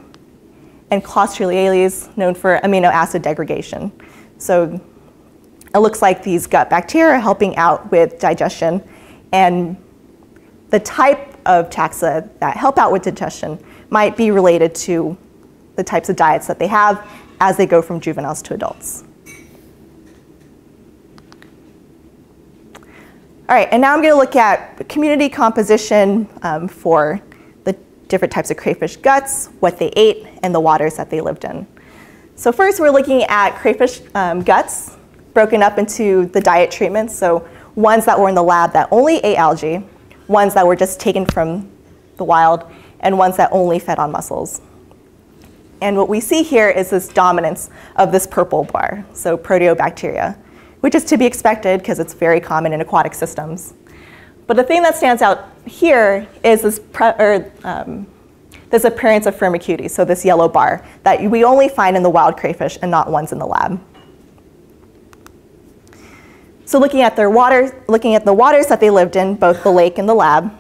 and Clostridiales, known for amino acid degradation. So it looks like these gut bacteria are helping out with digestion, and the type of taxa that help out with digestion might be related to the types of diets that they have as they go from juveniles to adults. All right, and now I'm going to look at community composition um, for the different types of crayfish guts, what they ate, and the waters that they lived in. So first, we're looking at crayfish um, guts broken up into the diet treatments. So ones that were in the lab that only ate algae, ones that were just taken from the wild, and ones that only fed on mussels. And what we see here is this dominance of this purple bar, so proteobacteria, which is to be expected because it's very common in aquatic systems. But the thing that stands out here is this, or, um, this appearance of Firmicutes, so this yellow bar, that we only find in the wild crayfish and not ones in the lab. So looking at their water, looking at the waters that they lived in, both the lake and the lab,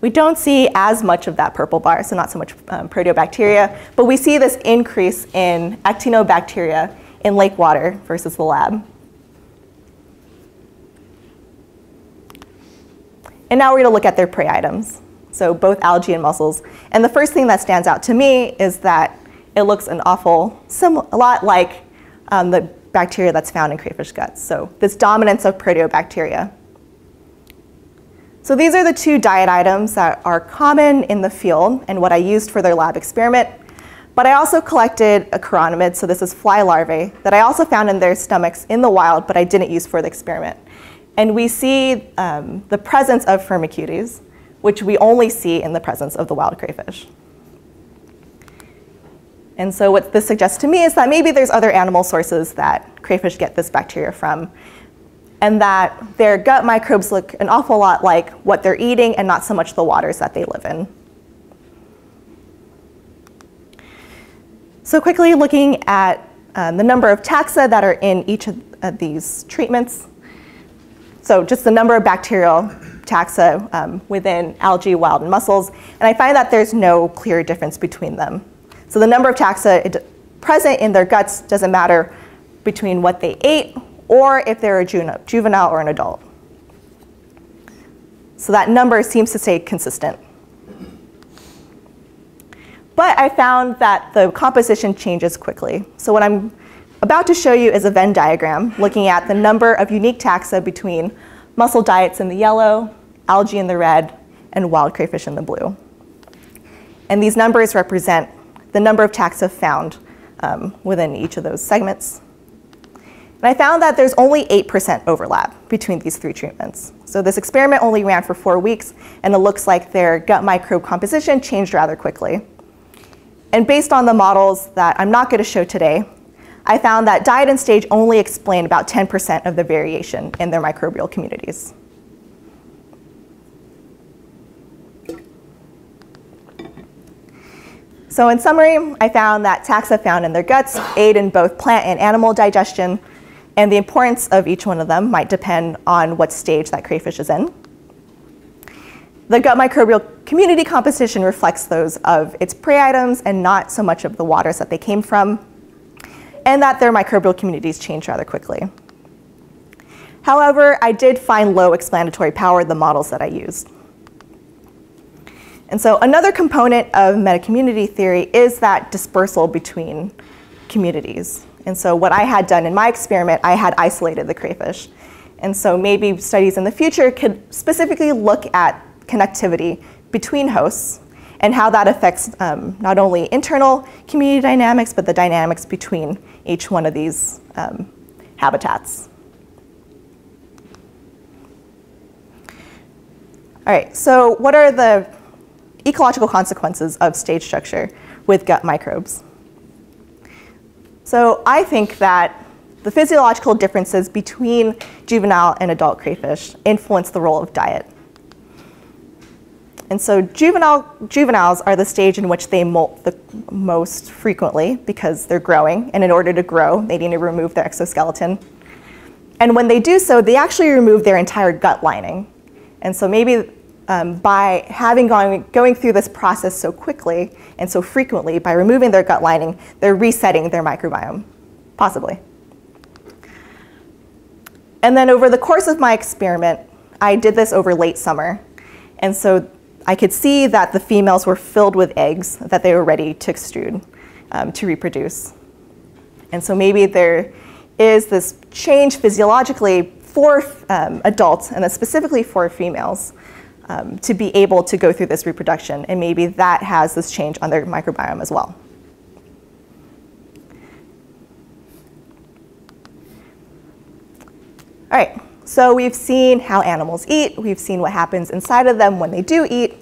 we don't see as much of that purple bar, so not so much um, proteobacteria, but we see this increase in actinobacteria in lake water versus the lab. And now we're going to look at their prey items, so both algae and mussels. And the first thing that stands out to me is that it looks an awful, a lot like um, the bacteria that's found in crayfish guts. So this dominance of proteobacteria. So these are the two diet items that are common in the field and what I used for their lab experiment. But I also collected a chironomid, so this is fly larvae, that I also found in their stomachs in the wild, but I didn't use for the experiment. And we see um, the presence of firmicutes, which we only see in the presence of the wild crayfish. And so what this suggests to me is that maybe there's other animal sources that crayfish get this bacteria from and that their gut microbes look an awful lot like what they're eating and not so much the waters that they live in. So quickly looking at um, the number of taxa that are in each of, these treatments. So just the number of bacterial taxa um, within algae, wild, and mussels. And I find that there's no clear difference between them. So the number of taxa present in their guts doesn't matter between what they ate or if they're a juvenile or an adult. So that number seems to stay consistent. But I found that the composition changes quickly. So what I'm about to show you is a Venn diagram looking at the number of unique taxa between mussel diets in the yellow, algae in the red, and wild crayfish in the blue. And these numbers represent the number of taxa found um, within each of those segments. And I found that there's only 8% overlap between these three treatments. So this experiment only ran for four weeks, and it looks like their gut microbe composition changed rather quickly. And based on the models that I'm not going to show today, I found that diet and stage only explain about 10% of the variation in their microbial communities. So in summary, I found that taxa found in their guts [GASPS] aid in both plant and animal digestion, and the importance of each one of them might depend on what stage that crayfish is in. The gut microbial community composition reflects those of its prey items and not so much of the waters that they came from, and that their microbial communities change rather quickly. However, I did find low explanatory power in the models that I used. And so another component of meta-community theory is that dispersal between communities. And so what I had done in my experiment, I had isolated the crayfish. And so maybe studies in the future could specifically look at connectivity between hosts and how that affects um, not only internal community dynamics, but the dynamics between each one of these um, habitats. All right, so what are the ecological consequences of stage structure with gut microbes? So I think that the physiological differences between juvenile and adult crayfish influence the role of diet. And so juvenile, juveniles are the stage in which they molt the most frequently because they're growing, and in order to grow, they need to remove their exoskeleton. And when they do so, they actually remove their entire gut lining. And so maybe um, by having going, going through this process so quickly and so frequently, by removing their gut lining, they're resetting their microbiome, possibly. And then over the course of my experiment, I did this over late summer. And so I could see that the females were filled with eggs that they were ready to extrude um, to reproduce. And so maybe there is this change physiologically for um, adults and specifically for females um, to be able to go through this reproduction. And maybe that has this change on their microbiome as well. All right, so we've seen how animals eat, we've seen what happens inside of them when they do eat,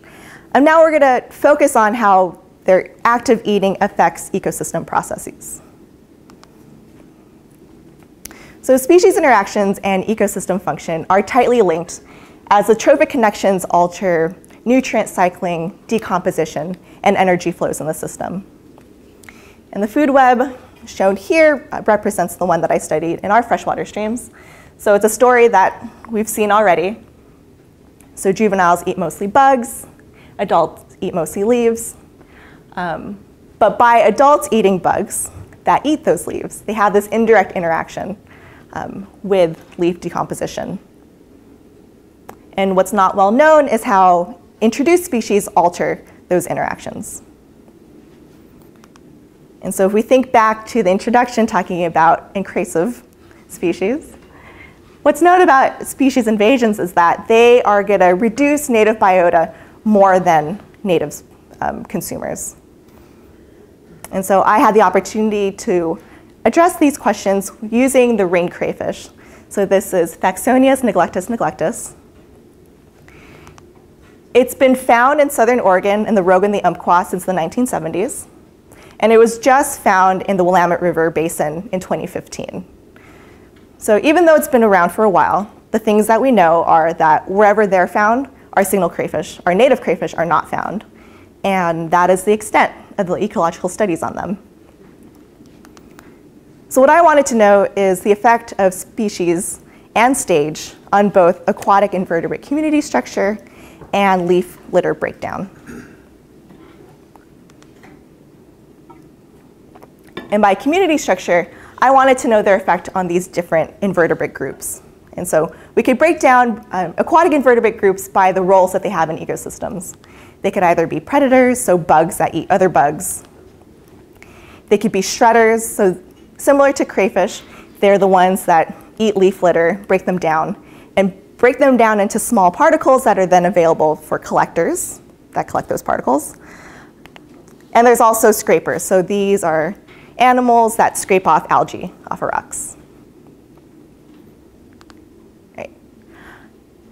and now we're gonna focus on how their active eating affects ecosystem processes. So species interactions and ecosystem function are tightly linked as the trophic connections alter nutrient cycling, decomposition, and energy flows in the system. And the food web shown here represents the one that I studied in our freshwater streams. So it's a story that we've seen already. So juveniles eat mostly bugs, adults eat mostly leaves. Um, but by adults eating bugs that eat those leaves, they have this indirect interaction um, with leaf decomposition. And what's not well known is how introduced species alter those interactions. And so if we think back to the introduction talking about invasive species, What's known about species invasions is that they are going to reduce native biota more than native um, consumers. And so I had the opportunity to address these questions using the ringed crayfish. So this is Faxonius neglectus neglectus. It's been found in southern Oregon in the Rogue and the Umpqua since the 1970s. And it was just found in the Willamette River Basin in 2015. So even though it's been around for a while, the things that we know are that wherever they're found, our signal crayfish, our native crayfish, are not found. And that is the extent of the ecological studies on them. So what I wanted to know is the effect of species and stage on both aquatic invertebrate community structure and leaf litter breakdown. And by community structure, I wanted to know their effect on these different invertebrate groups. And so we could break down um, aquatic invertebrate groups by the roles that they have in ecosystems. They could either be predators, so bugs that eat other bugs. They could be shredders, so similar to crayfish, they're the ones that eat leaf litter, break them down, and break them down into small particles that are then available for collectors that collect those particles. And there's also scrapers, so these are animals that scrape off algae off of rocks. Right.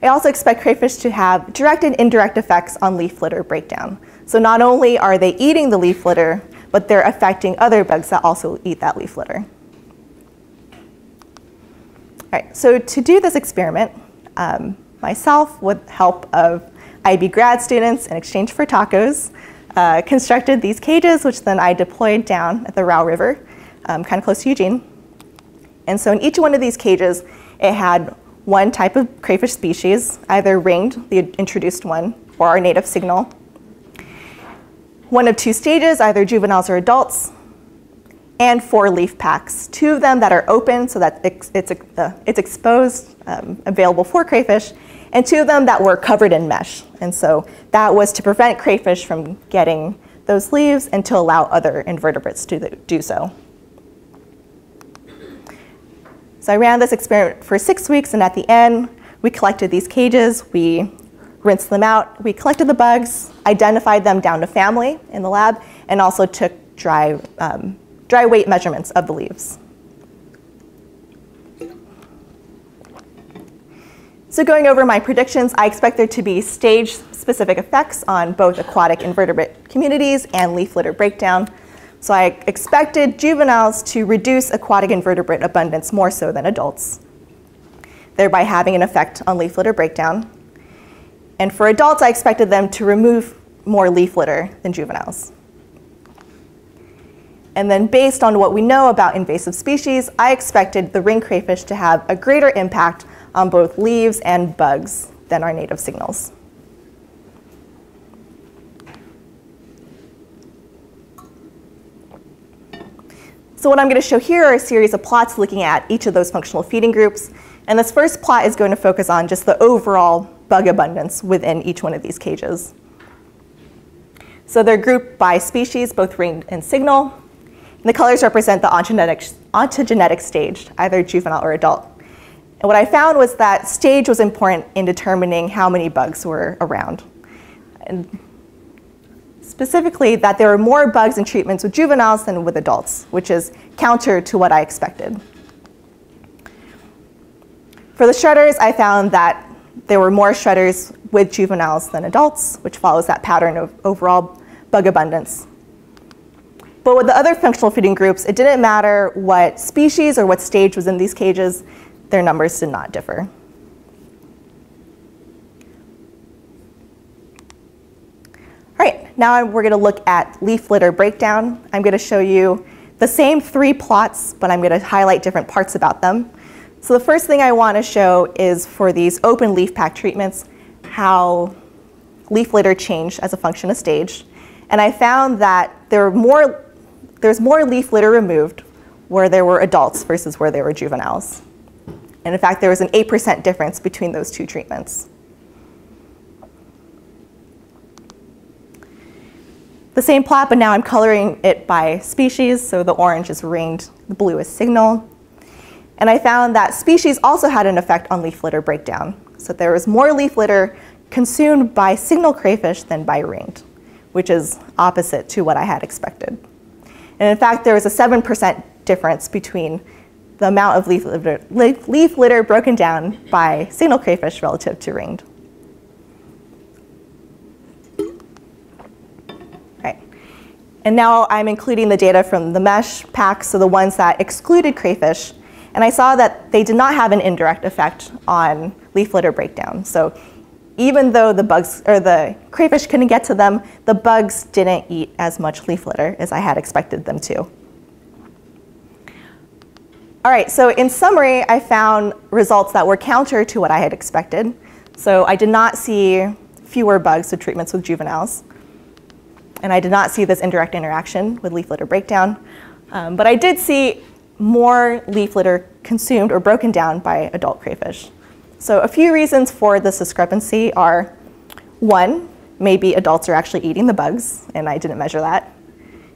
I also expect crayfish to have direct and indirect effects on leaf litter breakdown. So not only are they eating the leaf litter, but they're affecting other bugs that also eat that leaf litter. All right, so to do this experiment, um, myself, with help of IB grad students in exchange for tacos, uh, constructed these cages, which then I deployed down at the Row River, um, kind of close to Eugene. And so in each one of these cages, it had one type of crayfish species, either ringed, the introduced one, or our native signal. One of two stages, either juveniles or adults, and four leaf packs. Two of them that are open so that it's, it's, uh, it's exposed, um, available for crayfish, and two of them that were covered in mesh. And so that was to prevent crayfish from getting those leaves and to allow other invertebrates to do so. So I ran this experiment for six weeks, and at the end, we collected these cages, we rinsed them out, we collected the bugs, identified them down to family in the lab, and also took dry, um, dry weight measurements of the leaves. So going over my predictions, I expect there to be stage-specific effects on both aquatic invertebrate communities and leaf litter breakdown. So I expected juveniles to reduce aquatic invertebrate abundance more so than adults, thereby having an effect on leaf litter breakdown. And for adults, I expected them to remove more leaf litter than juveniles. And then based on what we know about invasive species, I expected the ring crayfish to have a greater impact on both leaves and bugs than our native signals. So what I'm going to show here are a series of plots looking at each of those functional feeding groups. And this first plot is going to focus on just the overall bug abundance within each one of these cages. So they're grouped by species, both ring and signal. And the colors represent the ontogenetic, ontogenetic stage, either juvenile or adult. And what I found was that stage was important in determining how many bugs were around. And specifically, that there were more bugs in treatments with juveniles than with adults, which is counter to what I expected. For the shredders, I found that there were more shredders with juveniles than adults, which follows that pattern of overall bug abundance. But with the other functional feeding groups, it didn't matter what species or what stage was in these cages their numbers did not differ. All right, now we're going to look at leaf litter breakdown. I'm going to show you the same three plots, but I'm going to highlight different parts about them. So the first thing I want to show is for these open leaf pack treatments, how leaf litter changed as a function of stage. And I found that there were more, there's more leaf litter removed where there were adults versus where there were juveniles. And in fact, there was an 8% difference between those two treatments. The same plot, but now I'm coloring it by species. So the orange is ringed, the blue is signal. And I found that species also had an effect on leaf litter breakdown. So there was more leaf litter consumed by signal crayfish than by ringed, which is opposite to what I had expected. And in fact, there was a 7% difference between the amount of leaf litter, leaf litter broken down by signal crayfish relative to ringed. Right. And now I'm including the data from the mesh packs, so the ones that excluded crayfish. And I saw that they did not have an indirect effect on leaf litter breakdown. So even though the bugs or the crayfish couldn't get to them, the bugs didn't eat as much leaf litter as I had expected them to. All right, so in summary, I found results that were counter to what I had expected. So I did not see fewer bugs with treatments with juveniles. And I did not see this indirect interaction with leaf litter breakdown. Um, but I did see more leaf litter consumed or broken down by adult crayfish. So a few reasons for this discrepancy are, one, maybe adults are actually eating the bugs, and I didn't measure that.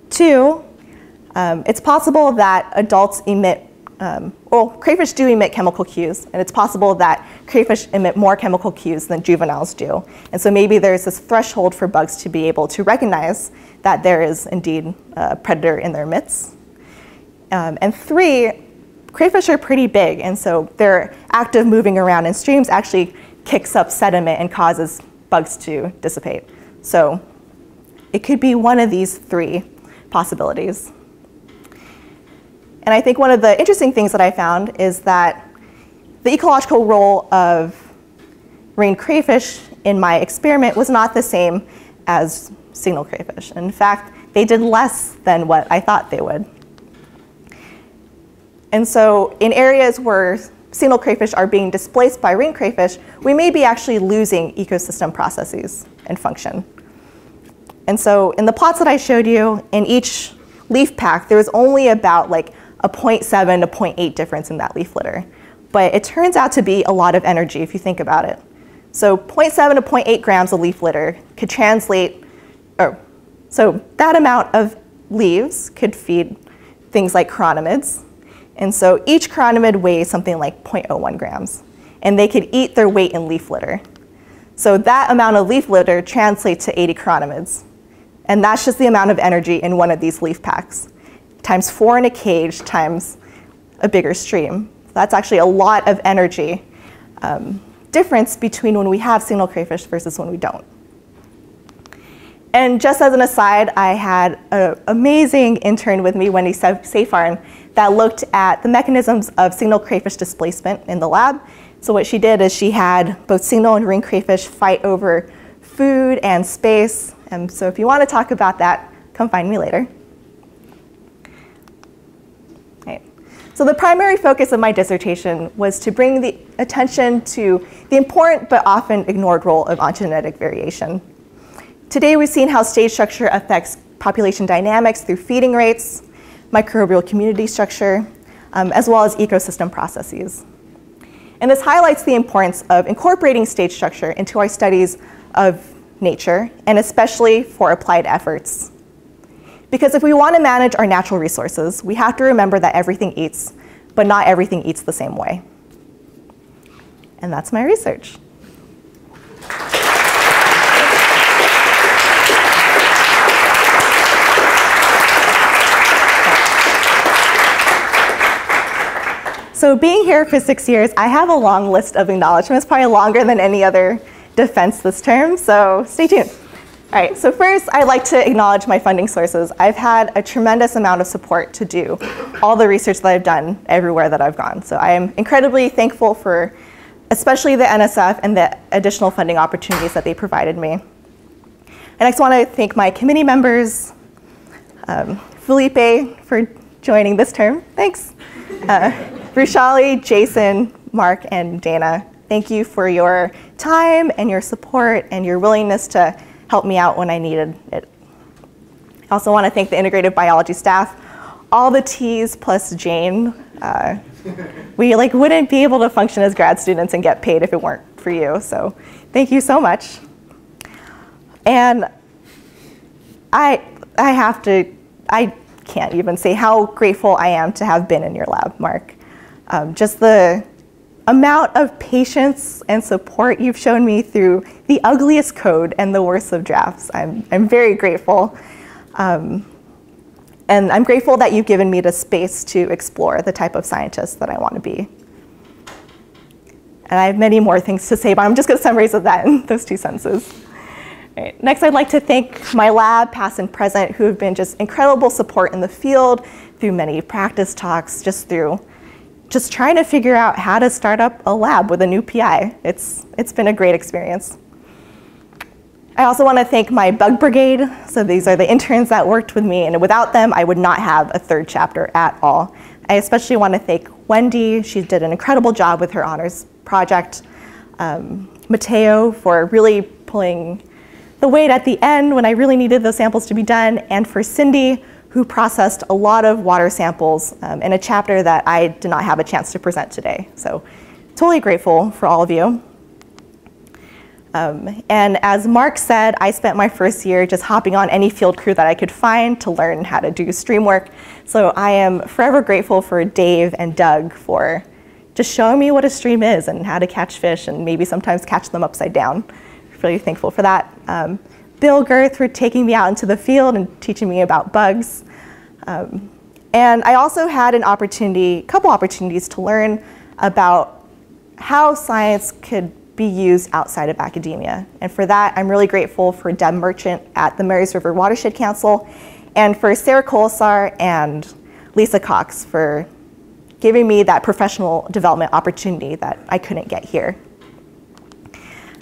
Two, um, it's possible that adults emit um, well, crayfish do emit chemical cues, and it's possible that crayfish emit more chemical cues than juveniles do. And so maybe there's this threshold for bugs to be able to recognize that there is indeed a predator in their midst. Um, and three, crayfish are pretty big, and so their active moving around in streams actually kicks up sediment and causes bugs to dissipate. So it could be one of these three possibilities. And I think one of the interesting things that I found is that the ecological role of ringed crayfish in my experiment was not the same as signal crayfish. In fact, they did less than what I thought they would. And so in areas where signal crayfish are being displaced by ringed crayfish, we may be actually losing ecosystem processes and function. And so in the plots that I showed you, in each leaf pack, there was only about like a 0.7 to 0.8 difference in that leaf litter. But it turns out to be a lot of energy if you think about it. So 0.7 to 0.8 grams of leaf litter could translate, or so that amount of leaves could feed things like chironomids. And so each chironomid weighs something like 0.01 grams. And they could eat their weight in leaf litter. So that amount of leaf litter translates to 80 chironomids. And that's just the amount of energy in one of these leaf packs times four in a cage times a bigger stream. That's actually a lot of energy um, difference between when we have signal crayfish versus when we don't. And just as an aside, I had an amazing intern with me, Wendy Seyfarn, that looked at the mechanisms of signal crayfish displacement in the lab. So what she did is she had both signal and ring crayfish fight over food and space. And so if you want to talk about that, come find me later. Okay. So the primary focus of my dissertation was to bring the attention to the important but often ignored role of ontogenetic variation. Today we've seen how stage structure affects population dynamics through feeding rates, microbial community structure, um, as well as ecosystem processes. And this highlights the importance of incorporating stage structure into our studies of nature, and especially for applied efforts. Because if we want to manage our natural resources, we have to remember that everything eats, but not everything eats the same way. And that's my research. So being here for six years, I have a long list of acknowledgments, probably longer than any other defense this term, so stay tuned. All right, so first I'd like to acknowledge my funding sources. I've had a tremendous amount of support to do all the research that I've done everywhere that I've gone. So I am incredibly thankful for especially the NSF and the additional funding opportunities that they provided me. And I just want to thank my committee members, um, Felipe for joining this term, thanks. Uh, Rushali, Jason, Mark, and Dana, thank you for your time and your support and your willingness to help me out when I needed it. I also want to thank the integrated biology staff, all the T's plus Jane. Uh, we like wouldn't be able to function as grad students and get paid if it weren't for you. So thank you so much. And I, I have to, I can't even say how grateful I am to have been in your lab, Mark. Um, just the amount of patience and support you've shown me through the ugliest code and the worst of drafts. I'm, I'm very grateful. Um, and I'm grateful that you've given me the space to explore the type of scientist that I want to be. And I have many more things to say, but I'm just going to summarize that in [LAUGHS] those two sentences. Right. Next, I'd like to thank my lab, past and present, who have been just incredible support in the field through many practice talks, just through just trying to figure out how to start up a lab with a new PI. It's, it's been a great experience. I also want to thank my bug brigade. So these are the interns that worked with me, and without them, I would not have a third chapter at all. I especially want to thank Wendy. She did an incredible job with her honors project. Um, Mateo for really pulling the weight at the end when I really needed those samples to be done, and for Cindy, who processed a lot of water samples um, in a chapter that I did not have a chance to present today. So totally grateful for all of you. Um, and as Mark said, I spent my first year just hopping on any field crew that I could find to learn how to do stream work. So I am forever grateful for Dave and Doug for just showing me what a stream is and how to catch fish and maybe sometimes catch them upside down. Really thankful for that. Um, Bill Gerth for taking me out into the field and teaching me about bugs. Um, and I also had an opportunity, a couple opportunities to learn about how science could be used outside of academia. And for that, I'm really grateful for Deb Merchant at the Marys River Watershed Council and for Sarah Colasar and Lisa Cox for giving me that professional development opportunity that I couldn't get here.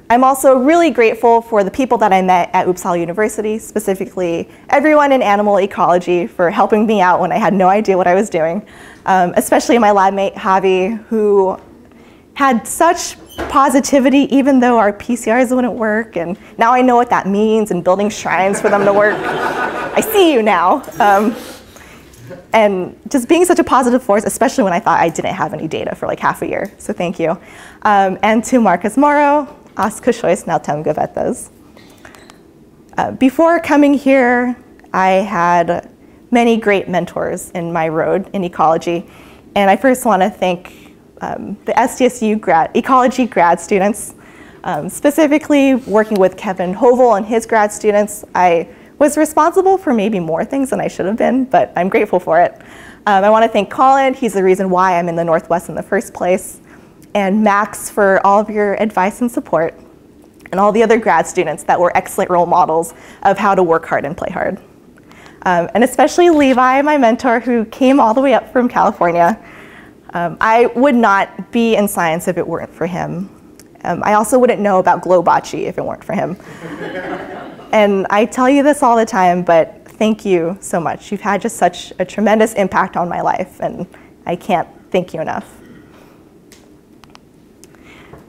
I'm also really grateful for the people that I met at Uppsala University, specifically everyone in animal ecology for helping me out when I had no idea what I was doing, um, especially my lab mate Javi, who had such positivity even though our PCRs wouldn't work, and now I know what that means and building shrines for them to work. I see you now. Um, and just being such a positive force, especially when I thought I didn't have any data for like half a year. So thank you. Um, and to Marcus Morrow, Askashois Nautem Gavetas. Uh, before coming here, I had many great mentors in my road in ecology. And I first want to thank um, the SDSU grad, ecology grad students, um, specifically working with Kevin Hovel and his grad students. I was responsible for maybe more things than I should have been, but I'm grateful for it. Um, I want to thank Colin. He's the reason why I'm in the Northwest in the first place. And Max for all of your advice and support, and all the other grad students that were excellent role models of how to work hard and play hard. Um, and especially Levi, my mentor, who came all the way up from California. Um, I would not be in science if it weren't for him. Um, I also wouldn't know about Globachi if it weren't for him. [LAUGHS] and I tell you this all the time, but thank you so much. You've had just such a tremendous impact on my life, and I can't thank you enough.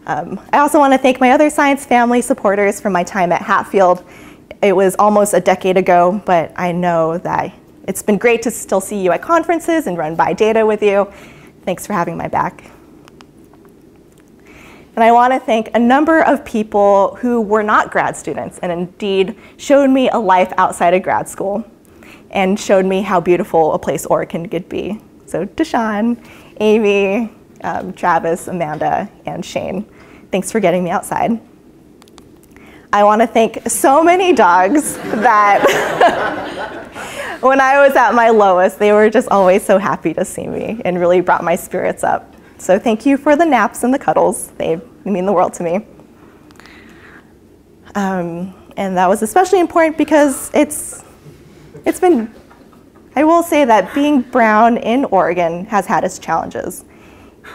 Um, I also want to thank my other science family supporters from my time at Hatfield. It was almost a decade ago, but I know that it's been great to still see you at conferences and run by data with you. Thanks for having my back. And I want to thank a number of people who were not grad students and indeed showed me a life outside of grad school and showed me how beautiful a place Oregon could be. So Deshawn, Amy, um, Travis, Amanda, and Shane. Thanks for getting me outside. I want to thank so many dogs that [LAUGHS] when I was at my lowest, they were just always so happy to see me and really brought my spirits up. So thank you for the naps and the cuddles. They mean the world to me. Um, and that was especially important because it's, it's been, I will say that being brown in Oregon has had its challenges.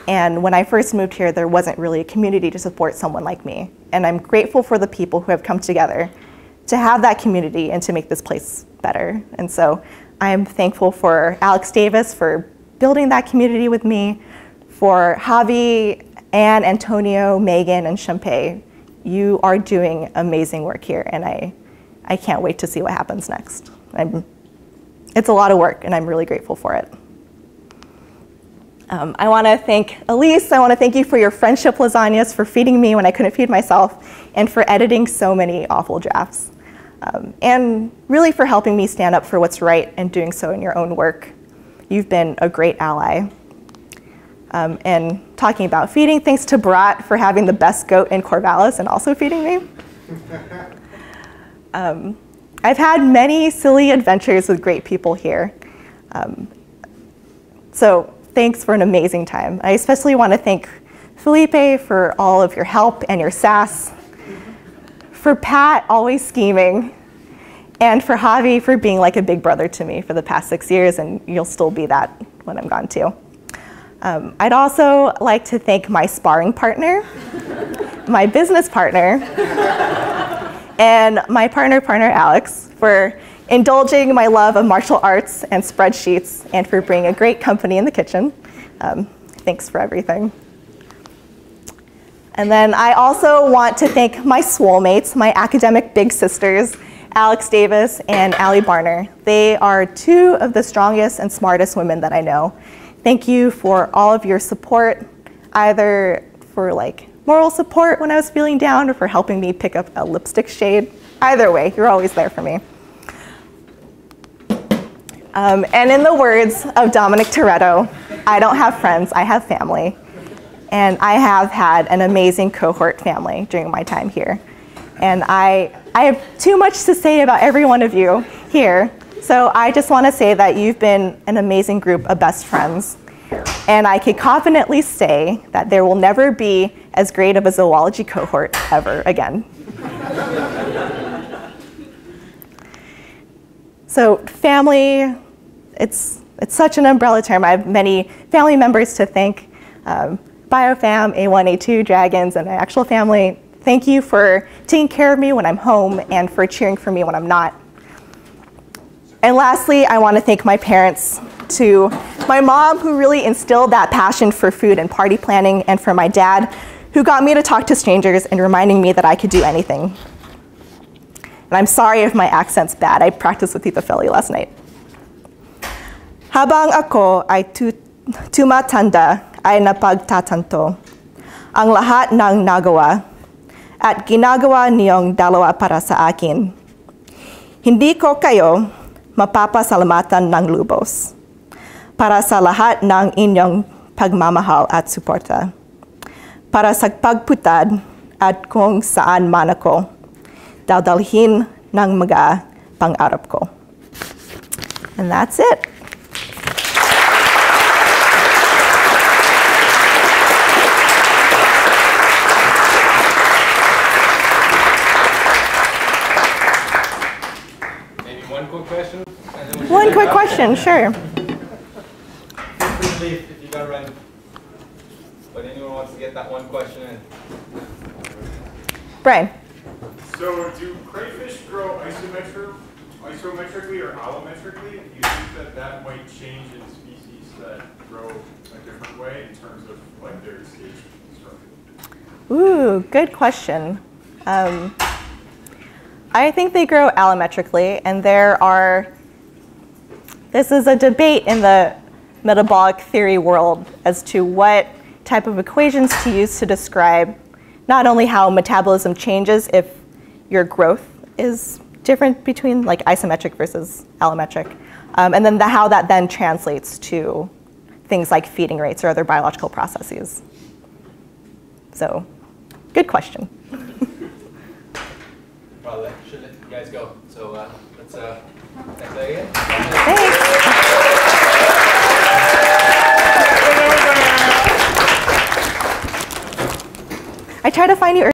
And when I first moved here, there wasn't really a community to support someone like me. And I'm grateful for the people who have come together to have that community and to make this place better. And so I'm thankful for Alex Davis for building that community with me, for Javi, Anne, Antonio, Megan, and Champey. You are doing amazing work here, and I, I can't wait to see what happens next. I'm, it's a lot of work, and I'm really grateful for it. Um, I want to thank Elise. I want to thank you for your friendship lasagnas, for feeding me when I couldn't feed myself, and for editing so many awful drafts. Um, and really for helping me stand up for what's right and doing so in your own work. You've been a great ally. Um, and talking about feeding, thanks to Bharat for having the best goat in Corvallis and also feeding me. [LAUGHS] Um, I've had many silly adventures with great people here. Um, so thanks for an amazing time. I especially want to thank Felipe for all of your help and your sass, for Pat always scheming, and for Javi for being like a big brother to me for the past six years, and you'll still be that when I'm gone too. Um, I'd also like to thank my sparring partner, my business partner, and my partner partner Alex for indulging my love of martial arts and spreadsheets, and for bringing a great company in the kitchen. Um, thanks for everything. And then I also want to thank my mates, my academic big sisters, Alex Davis and Allie Barner. They are two of the strongest and smartest women that I know. Thank you for all of your support, either for like moral support when I was feeling down or for helping me pick up a lipstick shade. Either way, you're always there for me. Um, and in the words of Dominic Toretto, I don't have friends, I have family. And I have had an amazing cohort family during my time here. And I, I have too much to say about every one of you here. So I just want to say that you've been an amazing group of best friends. And I can confidently say that there will never be as great of a zoology cohort ever again. So family, it's, it's such an umbrella term. I have many family members to thank. Um, BioFam, A1, A2, Dragons, and my actual family. Thank you for taking care of me when I'm home and for cheering for me when I'm not. And lastly, I want to thank my parents, to my mom who really instilled that passion for food and party planning, and for my dad who got me to talk to strangers and reminding me that I could do anything. And I'm sorry if my accent's bad. I practiced with Tita Feli last night. Habang ako ay tumatanda ay napagtatanto ang lahat ng nagawa at ginagawa niyong dalawa para sa akin. Hindi ko kayo mapapasalamatan ng lubos para sa lahat ng inyong pagmamahal at suporta. Para sa pagputad at kung saan man ako dadalhin ng mga pangarap ko. And that's it. One quick question? One quick question, sure. Leave if you got run. But anyone wants to get that one question in. Brian. So do crayfish grow isometric, isometrically or allometrically? Do you think that that might change in species that grow a different way in terms of like their stage structure? Ooh, good question. Um, I think they grow allometrically, and there are, this is a debate in the metabolic theory world as to what type of equations to use to describe not only how metabolism changes if your growth is different between like isometric versus allometric, um, and then the, how that then translates to things like feeding rates or other biological processes. So, good question. [LAUGHS] Well, let, should let you guys go. So uh, let's uh, thanks again. Thanks. I try to find you.